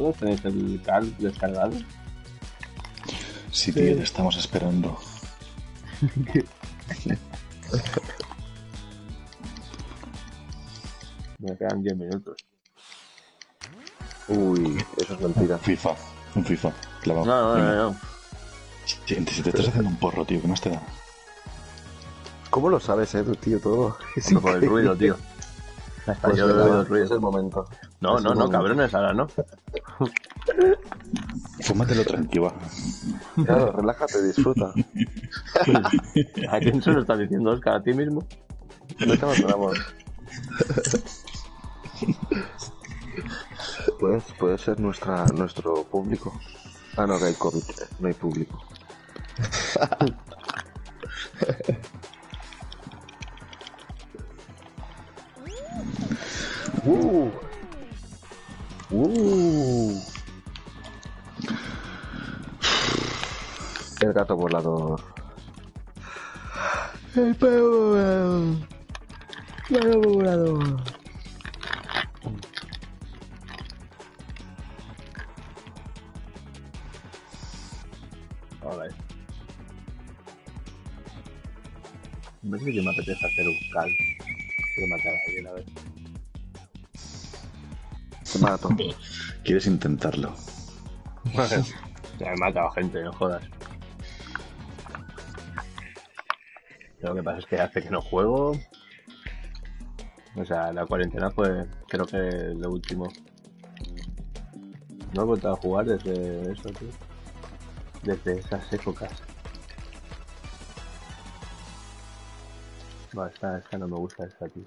¿Todos tenéis el cal descargado? Sí, tío, te estamos esperando. Me quedan 10 minutos. Uy, eso es mentira. FIFA, un FIFA. Clavado. No, no, Venga. no, no. Si, si te estás haciendo un porro, tío, ¿qué más te da? ¿Cómo lo sabes, eh, tío, todo? Es Por el ruido, tío. Hasta Pues yo el ruido. Es el momento. No, es no, el no, momento. cabrones, ahora no. Fúmatelo tranquilo. Claro, relájate, disfruta. ¿A quién se lo estás diciendo, Oscar? ¿A ti mismo? No te abandonamos. Pues, puede ser nuestra, nuestro público. Ah, no, que hay COVID, no hay público. uh. Uh. El gato volador. El perro Perro volador. A ver. Me parece que me apetece hacer un cal. Quiero matar a alguien, a ver. Te mato. ¿Quieres intentarlo? Ya he matado gente, no jodas. Lo que pasa es que hace que no juego. O sea, la cuarentena fue, creo que lo último. No he vuelto a jugar desde eso, tío. Desde esas épocas. No, esta, esta no me gusta, esta, tío.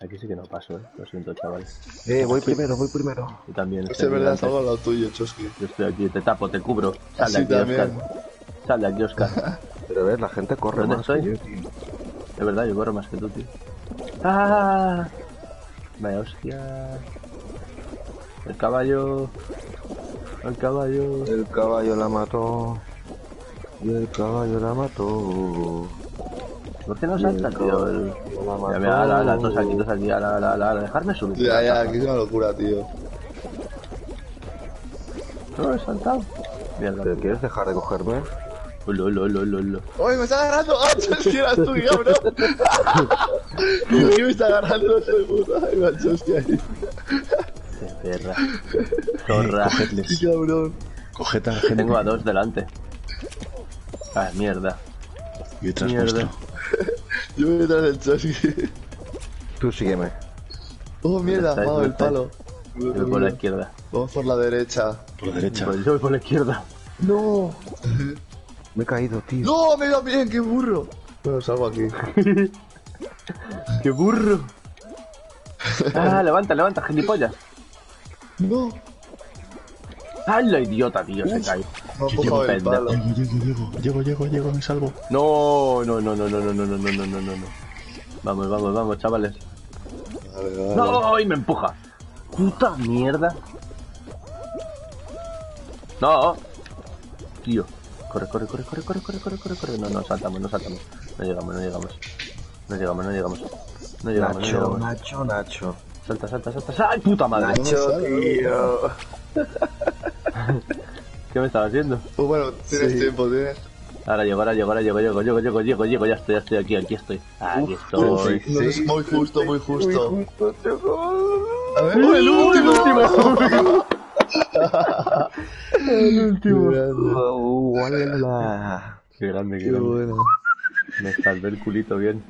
Aquí sí que no paso, eh. Lo siento, chavales. Eh, voy primero, voy primero. Yo también. Este estoy es verdad, estaba al lado tuyo, Chosky. Yo estoy aquí, te tapo, te cubro. Sal de aquí. Oscar. Sal de aquí, Oscar. Pero ves, la gente corre ¿Dónde más estoy? que yo, tío. De verdad, yo corro más que tú, tío. ¡Ah! Vaya hostia. El caballo. El caballo. El caballo la mató. Y el caballo la mató. ¿Por qué no salta, tío? El... La Ya, mató. mira, ala, ala, tos aquí, tos aquí, ala, ala, ala, ala, dejarme subir. Ya, ya, que es una locura, tío. No, he saltado. Mierda. ¿Pero quieres dejar de cogerme? Ulo. ¡Oye, me está agarrando! ¡Ah, Chosky, eras tú! ¿Qué me está agarrando ese puta? Ahí va Chosky ahí. Qué perra. Zorra. ¡Qué cabrón! Coged a la gente Tengo a dos delante. Ah, mierda. y detrás Mierda. Yo voy detrás del Chosky. Tú sígueme. ¡Oh, mierda! ¿Dónde Me ha dado el palo. Yo voy por la izquierda. Vamos por la derecha. Por la derecha. Yo voy por la izquierda. ¡No! Me he caído, tío. ¡No! ¡Me iba bien! ¡Qué burro! Bueno, salgo aquí. ¡Qué burro! Ah, levanta, levanta, gilipollas. ¡No! ¡Ay, la idiota, tío! Se cae. Me palo. Llego, llego, llego, llego, llego, llego, me salvo. No, no, no, no, no, no, no, no, no, no, no, no, no. Vamos, vamos, vamos, chavales. Vale, vale. No, y me empuja. Puta mierda. No. Tío. Corre, corre, corre, corre, corre, corre, corre, corre, corre. No, no, saltamos, no saltamos. No llegamos, no llegamos. No llegamos, no llegamos. No llegamos, no Nacho, llegamos. Nacho, Nacho. Salta, salta, salta. salta. ¡Ay, puta madre! Nacho, tío. ¿Qué me estaba haciendo? Pues bueno, tienes tiempo, tienes. Ahora llego, ahora llego, ahora llego, llego, llego, llego, llego, llego, ya estoy, ya estoy aquí, aquí estoy. Aquí estoy. No es muy justo, muy justo. Justo, tío. A ver, ¡oh, el último! El último. Oh, guala. Qué grande, qué Qué grande. bueno. Me salvé el culito bien.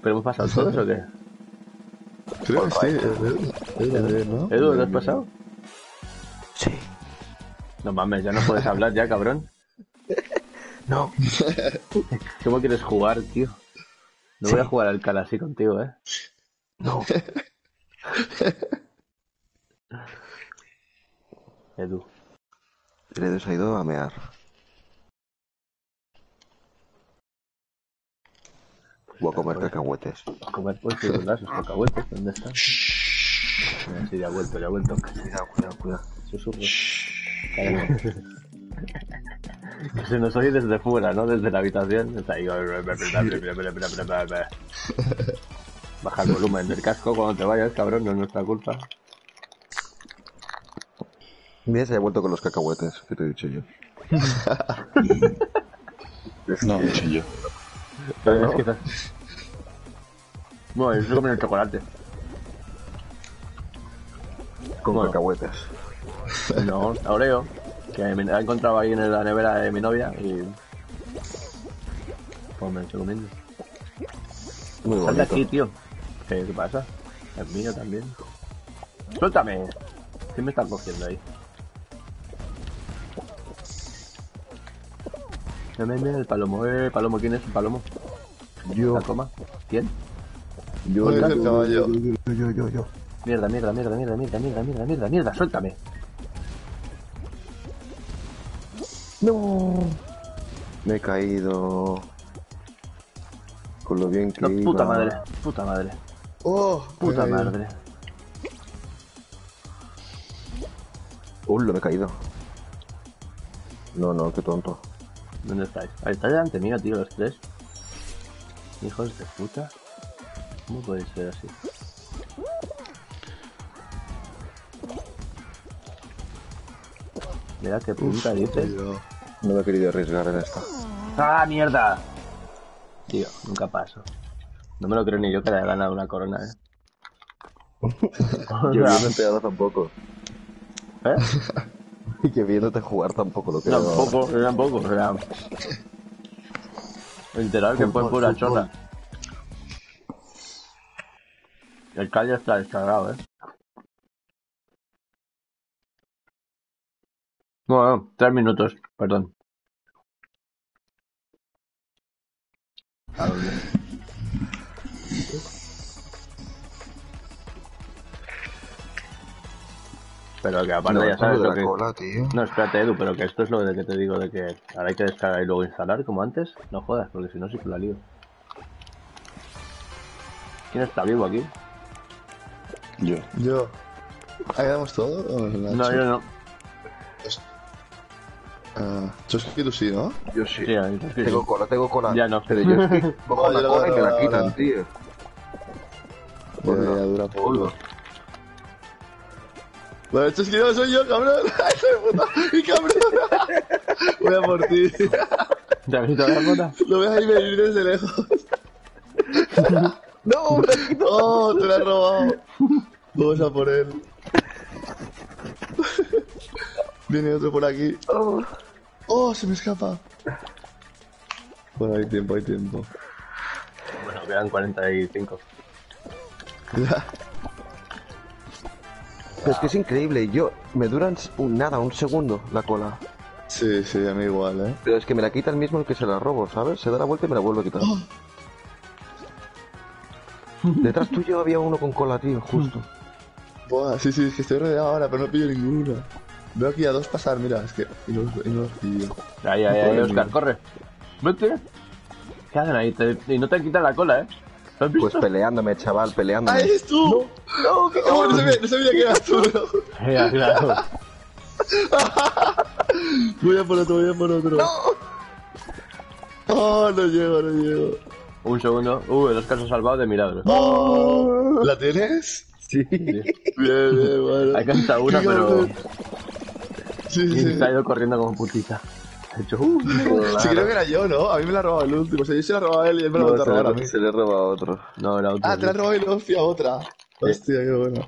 ¿Pero hemos pasado todos o qué? Creo que sí, verdad, ¿no? Edu, ¿lo has pasado? Sí. No mames, ya no puedes hablar ya, cabrón. No. ¿Cómo quieres jugar, tío? No voy a jugar al cal así contigo, ¿eh? No. Edu. Edu se ha ido a mear. O a comer cacahuetes. A comer pues. Sus cacahuetes, ¿dónde están? Sí, ya ha vuelto, ya ha vuelto. Cuidado, cuidado, cuidado. Cállate. Que se nos oye desde fuera, ¿no? Desde la habitación. Está ahí. Baja el volumen del casco cuando te vayas, cabrón, no es nuestra culpa. Mira, se ha vuelto con los cacahuetes, que te he dicho yo. No, no soy yo. Pero es que... Bueno, yo estoy comiendo el chocolate. Con Bueno. cacahuetes. No, Oreo, que me ha encontrado ahí en la nevera de mi novia y... Pues me lo estoy comiendo. Muy Sal de bonito. aquí, tío. ¿Qué, qué pasa? Es mío también. ¡Suéltame! ¿Quién me está cogiendo ahí? Mira, el palomo, eh, palomo, ¿quién es el palomo? Yo. ¿Quién? yo, yo, yo, yo, yo, yo. Mierda, mierda, mierda, mierda, mierda, mierda, mierda, mierda, mierda, suéltame. No. Me he caído. Con lo bien que No, iba. puta madre, puta madre, ¡Oh! puta caído. madre. Uh, lo me he caído. No, no, qué tonto. ¿Dónde estáis? Ahí está delante mío, tío, los tres. Hijos de puta. ¿Cómo podéis ser así? Mira qué punta dices. Tío. No me he querido arriesgar en esta. ¡Ah, mierda! Tío, nunca paso. No me lo creo ni yo que le haya ganado una corona, eh. Yo sea, viéndote ahora tampoco. ¿eh? Y que viéndote jugar tampoco lo creo. Tampoco, yo tampoco, o sea. Literal que fue pura chorra. El calle está descargado, eh. Bueno, tres minutos, perdón. Pero que aparte ya sabes lo que... cola, tío. No, espérate, Edu, pero que esto es lo de que te digo de que ahora hay que descargar y luego instalar como antes. No jodas, porque si no, sí que la lío. ¿Quién está vivo aquí? Yo. Yo. ¿Ahí damos todo? ¿O es No, yo no. Ah, Chosky, tú sí, ¿no? Yo sí. Sí, ahí es que Tengo sí. cola, tengo cola. Ya no. Pero yo es que cojo No, la yo cola y lo me la quitan, tío. Ya, Pues no. Ya dura poco. Vale, Chosky, no soy yo, cabrón. ¡Hijo de puta! ¡Mi cabrón! Voy a por ti. ¿Te has visto la foto? Lo ves ahí venir desde lejos. ¡No! ¡Oh, te la he robado! Vamos a por él. Viene otro por aquí. Oh. ¡Oh, se me escapa! Bueno, hay tiempo, hay tiempo. Bueno, quedan 45. Pero es que es increíble. Yo me duran un, nada, un segundo la cola. Sí, sí, a mí igual, ¿eh? Pero es que me la quita el mismo el que se la robo, ¿sabes? Se da la vuelta y me la vuelve a quitar. Detrás tuyo había uno con cola, tío, justo. Buah, sí, sí, es que estoy rodeado ahora, pero no pillo ninguno. Veo aquí a dos pasar, mira, es que. Y no, los- y no los pillo. Ahí, ahí, ahí, Joder, Oscar, corre. Vete. ¿Qué hacen ahí? Te- y no te quitan la cola, ¿eh? ¿Lo has visto? Pues peleándome, chaval, peleándome. ¡Ah, eres tú! ¡No! ¡Qué cabrón! No sabía, no sabía que eras tú, bro. Ya, claro. Voy a por otro, voy a por otro. ¡No! ¡Oh, no llego, no llego! Un segundo. Uh, el Oscar se ha salvado de milagro. ¡Oh! ¿La tienes? Sí. Bien, bien, bueno. Ha cantado una, pero. cabrón. Sí, Y sí. se ha ido corriendo como putita. Hecho. Uh, Sí, creo que era yo, ¿no? A mí me la ha robado el último. O sea, yo se la he robado a él y él me la ha No, a se, robar a mí. se le roba a otro. no, era otro. Ah, te la has robado y luego hostia otra. Hostia, qué bueno.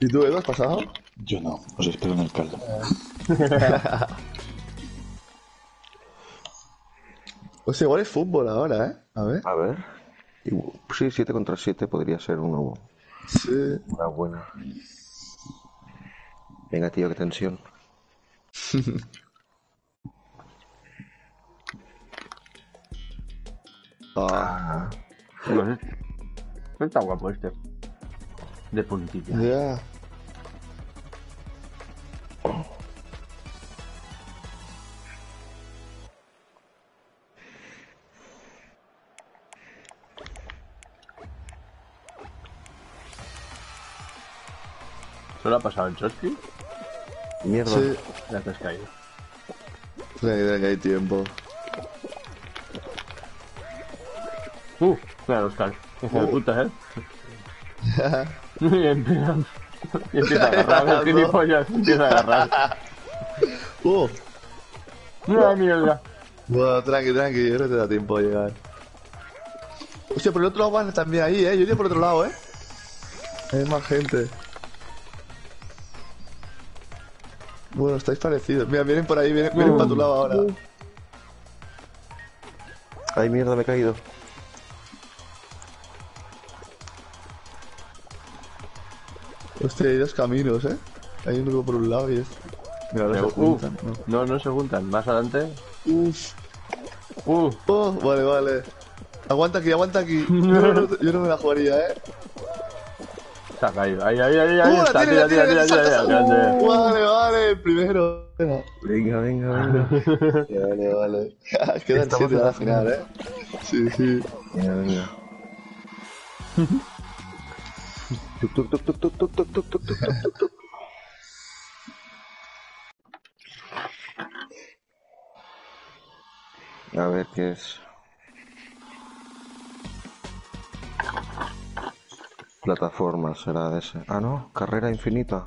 ¿Y tú, Edu, has pasado? Yo no, os espero en el caldo. O sea, igual es fútbol ahora, ¿eh? A ver. A ver. Sí, 7 contra 7 podría ser uno, Sí. una buena. Venga, tío, qué tensión. Ah, No sé. Está guapo este. De puntilla. ya. ¿Solo ha pasado el Chosky? Mierda. Sí. Ya te has caído. Tranqui, que hay tiempo. Uh, claro, Oscar. Hijo de puta, ¿eh? y empieza, y empieza a agarrar, el gilipollas. Empieza a agarrar. Uh. ¡Una mierda! Bueno, tranqui, tranqui, yo que te da tiempo a llegar. Hostia, por el otro lado van también ahí, ¿eh? Yo iría por otro lado, ¿eh? Hay más gente. Bueno, estáis parecidos. Mira, vienen por ahí, vienen, vienen para tu lado ahora. Ay, mierda, me he caído. Hostia, hay dos caminos, ¿eh? Hay uno por un lado y es... Mira, ahora se Uh, juntan. ¿no? no, no se juntan. Más adelante. Uf. Uh, Oh, vale, vale. Aguanta aquí, aguanta aquí. Yo no, yo no me la jugaría, ¿eh? se ha caído. Ahí, ahí, ahí, ahí ¡Uh, está. Tira, tira, tira, tira. Vale, vale, primero. Venga. Venga, venga. Vale, vale. Quedan siete a la final, ¿eh? Sí, sí. venga, venga. A ver qué es. Plataforma será de ese. Ah, no, carrera infinita.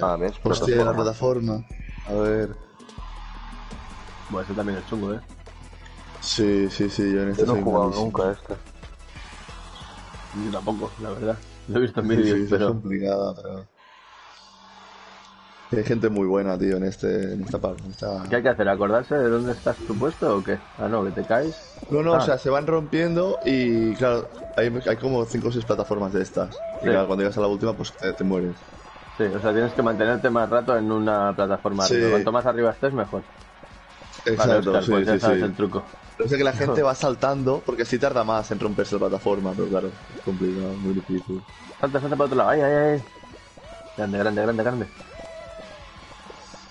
Ah, ves, Hostia, la plataforma. A ver. Bueno, ese también es chungo, ¿eh? Sí, sí, sí, yo en este Yo no he jugado malísimo. nunca este. Yo tampoco, la verdad. Lo he visto en Sí, vídeos, sí, es pero. complicada, pero... Hay gente muy buena, tío, en este, en esta parte. en esta- ¿Qué hay que hacer? ¿Acordarse de dónde estás tu puesto o qué? Ah, no, que te caes. No, no, Ah. o sea, se van rompiendo y claro, hay, hay como 5 o 6 plataformas de estas. Y Sí. claro, cuando llegas a la última, pues te, te mueres. Sí, o sea, tienes que mantenerte más rato en una plataforma Sí. arriba. Cuanto más arriba estés, mejor. Vale, Exacto, Oscar, sí, pues ya sí, sabes sí. el truco. Pero sé que la gente va saltando porque así tarda más en romperse la plataforma, pero claro, es complicado, muy difícil. Salta, salta para otro lado. Ay, ay, ay. Grande, grande, grande, grande.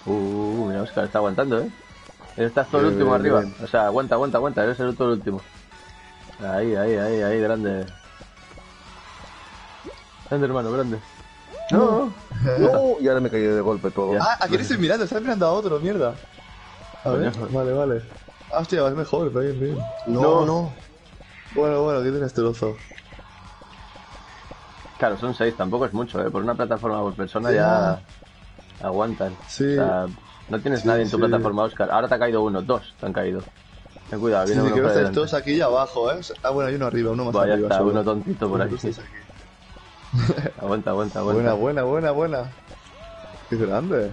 Uh, mira, Oscar está aguantando, ¿eh? Estás todo el Bien, último bien, arriba. bien. O sea, aguanta, aguanta, aguanta. Eres el todo el último. Ahí, ahí, ahí, ahí, grande. Grande, hermano, grande. No. No, y ahora me he caído de golpe todo. Ya. Ah, ¿a quién estoy mirando? Estás mirando a otro, mierda. A ver, vale, vale. Ah, hostia, es mejor, bien, bien. No, no. Bueno, bueno, aquí tienes trozo. Claro, son seis, tampoco es mucho, ¿eh? Por una plataforma por persona Ya. ya aguantan. Sí. O sea, no tienes Sí, nadie en tu sí. plataforma, Oscar. Ahora te ha caído uno, dos te han caído. Ten cuidado, viene uno que por estáis todos aquí y abajo, ¿eh? Ah, bueno, hay uno arriba, uno más Buah, ya arriba. está, uno tontito por aquí. Aguanta, aguanta, aguanta. Buena, buena, buena, buena. Qué grande.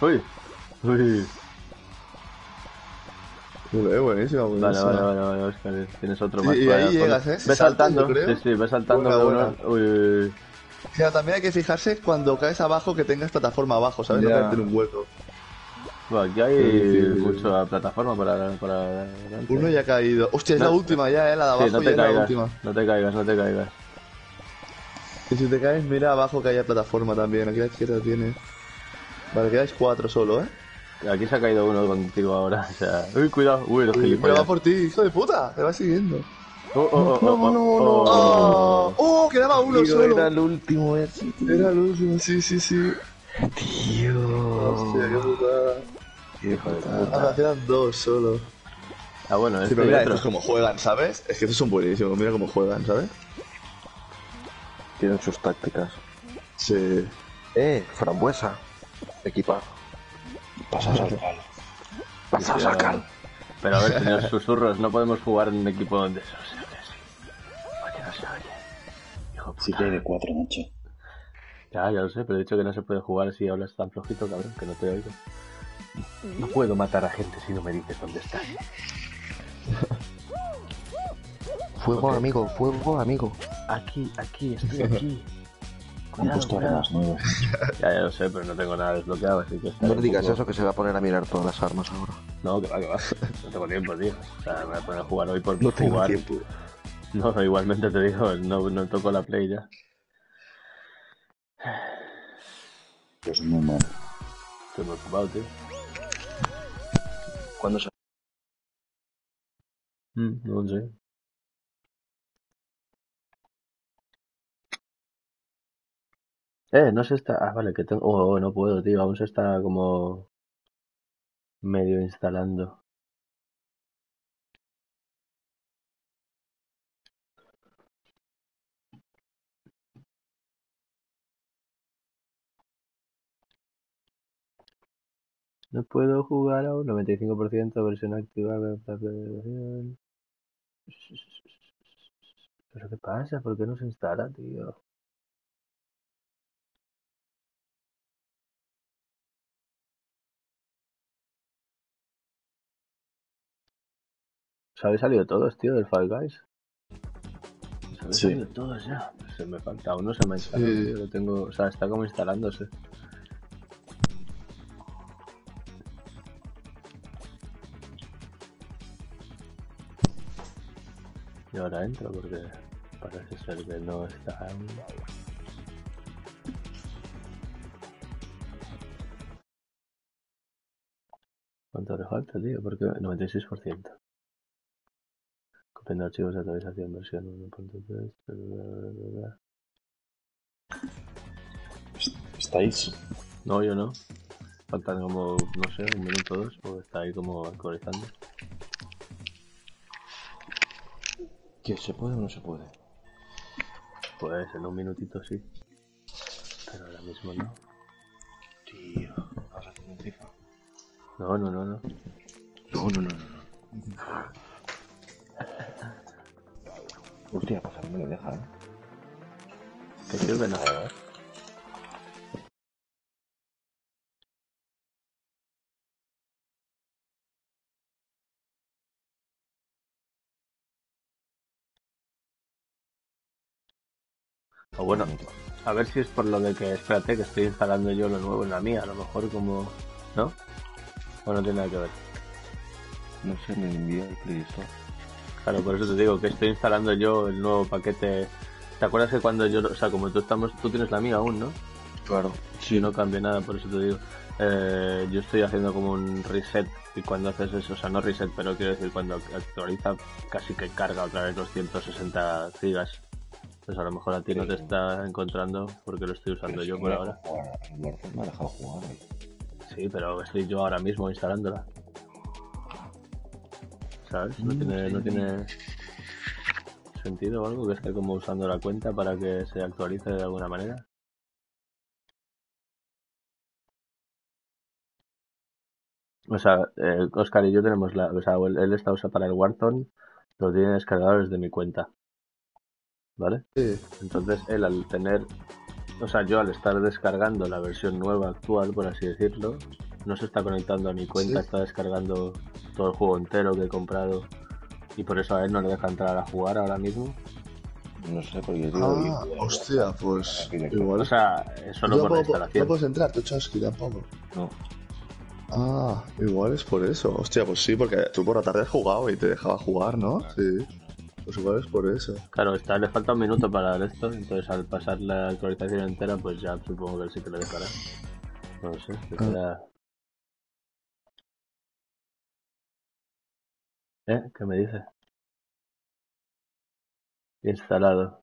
Uy, uy. Joder, buenísima, Vale, buenísima. vale, vale, vale, Oscar. Tienes otro Sí, más. y por ahí por- llegas, ¿eh? Ves Saltando, saltando, creo. sí, sí, ves saltando. Buena, que buena. uno- Uy, uy, uy. Claro, también hay que fijarse cuando caes abajo que tengas plataforma abajo, ¿sabes? No Ya. caerte en un hueco. Bueno, aquí hay Sí, sí, sí. mucha plataforma para. Uno ya ha caído. Hostia, es No. la última ya, ¿eh? La de Sí, abajo no ya te es la última. no te caigas, no te caigas. Y si te caes, mira abajo que haya plataforma también. Aquí a la izquierda tienes. Vale, quedáis cuatro solo, ¿eh? Aquí se ha caído uno contigo ahora, o sea... Uy, cuidado, uy, los Uy, gilipollas. va por ti, hijo de puta. Te va siguiendo. Oh, oh, oh, No, oh, no, oh, no. oh. ¡Oh! ¡Oh! Quedaba uno Tío, solo. era el último ese, tío. Era el último, sí, sí, sí. Tío. Hostia, qué putada. Hijo de Ah, puta. me quedan dos solo. Ah, bueno, Sí, este pero mira, otro. estos como juegan, ¿sabes? Es que estos son buenísimos, mira cómo juegan, ¿sabes? Tienen sus tácticas. Sí. Eh, frambuesa. Equipa. Pasas al palo. Pasas a cal. Pero a ver, señor Susurros, no podemos jugar en un equipo donde eso se oye no se oye. Hijo de Sí puta. que hay de cuatro, macho. Ya, ya lo sé, pero he dicho que no se puede jugar si hablas tan flojito, cabrón, que no te oigo. No puedo matar a gente si no me dices dónde estás. Fuego, amigo, fuego, amigo. Aquí, aquí, estoy aquí. Cuidado, puesto cuidado. armas nuevas. Ya, ya lo sé, pero no tengo nada desbloqueado, así que... No digas poco- eso que se va a poner a mirar todas las armas ahora. No, que va, que va. No tengo tiempo, tío. O sea, me voy a poner a jugar hoy por No tengo jugar. tiempo. No, igualmente te digo, no, no toco la play ya. Pues muy mal. Estoy muy ocupado, tío. ¿Cuándo se... Mm, no sé. Eh, no se está. Ah, vale, que tengo. Oh, no puedo, tío. Aún se está como. medio instalando. No puedo jugar aún. 95% versión activada. ¿Pero qué pasa? ¿Por qué no se instala, tío? Habéis salido todos, tío, del Fall Guys? ¿Os habéis Sí. salido todos ya? Se me falta uno, se me ha instalado. Sí. tío, Lo tengo, o sea, está como instalándose. Y ahora entro porque parece ser que no está. ¿Cuánto le falta, tío? Porque 96%. Copiando archivos de actualización versión 1.3. bla, bla, bla, bla. ¿Estáis? No, yo no. Faltan como, no sé, un minuto o dos, o está ahí como actualizando. ¿Que se puede o no se puede? Pues en un minutito sí. Pero ahora mismo no. Tío, vas a hacer un FIFA. No, no, no, no. No, no, no, no. no. Hostia, pues a mí me lo deja, ¿eh? ¿Qué sirve nada? O bueno, a ver si es por lo de que, espérate, que estoy instalando yo lo nuevo en la mía, a lo mejor como... ¿No? O no tiene nada que ver. No sé, me envía el Play Store. Claro, por eso te digo que estoy instalando yo el nuevo paquete. ¿Te acuerdas que cuando yo, o sea, como tú estamos, tú tienes la mía aún, ¿no? Claro. Si no cambia nada, por eso te digo. Eh, yo estoy haciendo como un reset y cuando haces eso, o sea, no reset, pero quiero decir cuando actualiza casi que carga otra vez los 160 gigas. Pues a lo mejor a ti no te está encontrando porque lo estoy usando yo por ahora. Warzone me ha dejado jugar. Sí, pero estoy yo ahora mismo instalándola. ¿Sabes? No tiene, no tiene sentido o algo que esté como usando la cuenta para que se actualice de alguna manera. O sea, eh, Oscar y yo tenemos la, o sea, él, él está usando para el Warzone, lo tiene descargado desde mi cuenta. ¿Vale? Sí. Entonces él al tener, o sea, yo al estar descargando la versión nueva actual, por así decirlo, no se está conectando a mi cuenta, Sí. está descargando todo el juego entero que he comprado y por eso a él no le deja entrar a jugar ahora mismo. No sé, porque yo Ah, hostia, pues. Igual. O sea, es solo no, por la instalación. no puedes entrar, tú Chasqui tampoco. No. Ah, igual es por eso. Hostia, pues sí, porque tú por la tarde has jugado y te dejaba jugar, ¿no? Sí. Pues igual es por eso. Claro, está, le falta un minuto para esto, entonces al pasar la actualización entera, pues ya supongo que él sí que lo dejará. No sé, espera. ¿Eh? ¿Qué me dice? Instalado.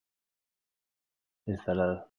Instalado.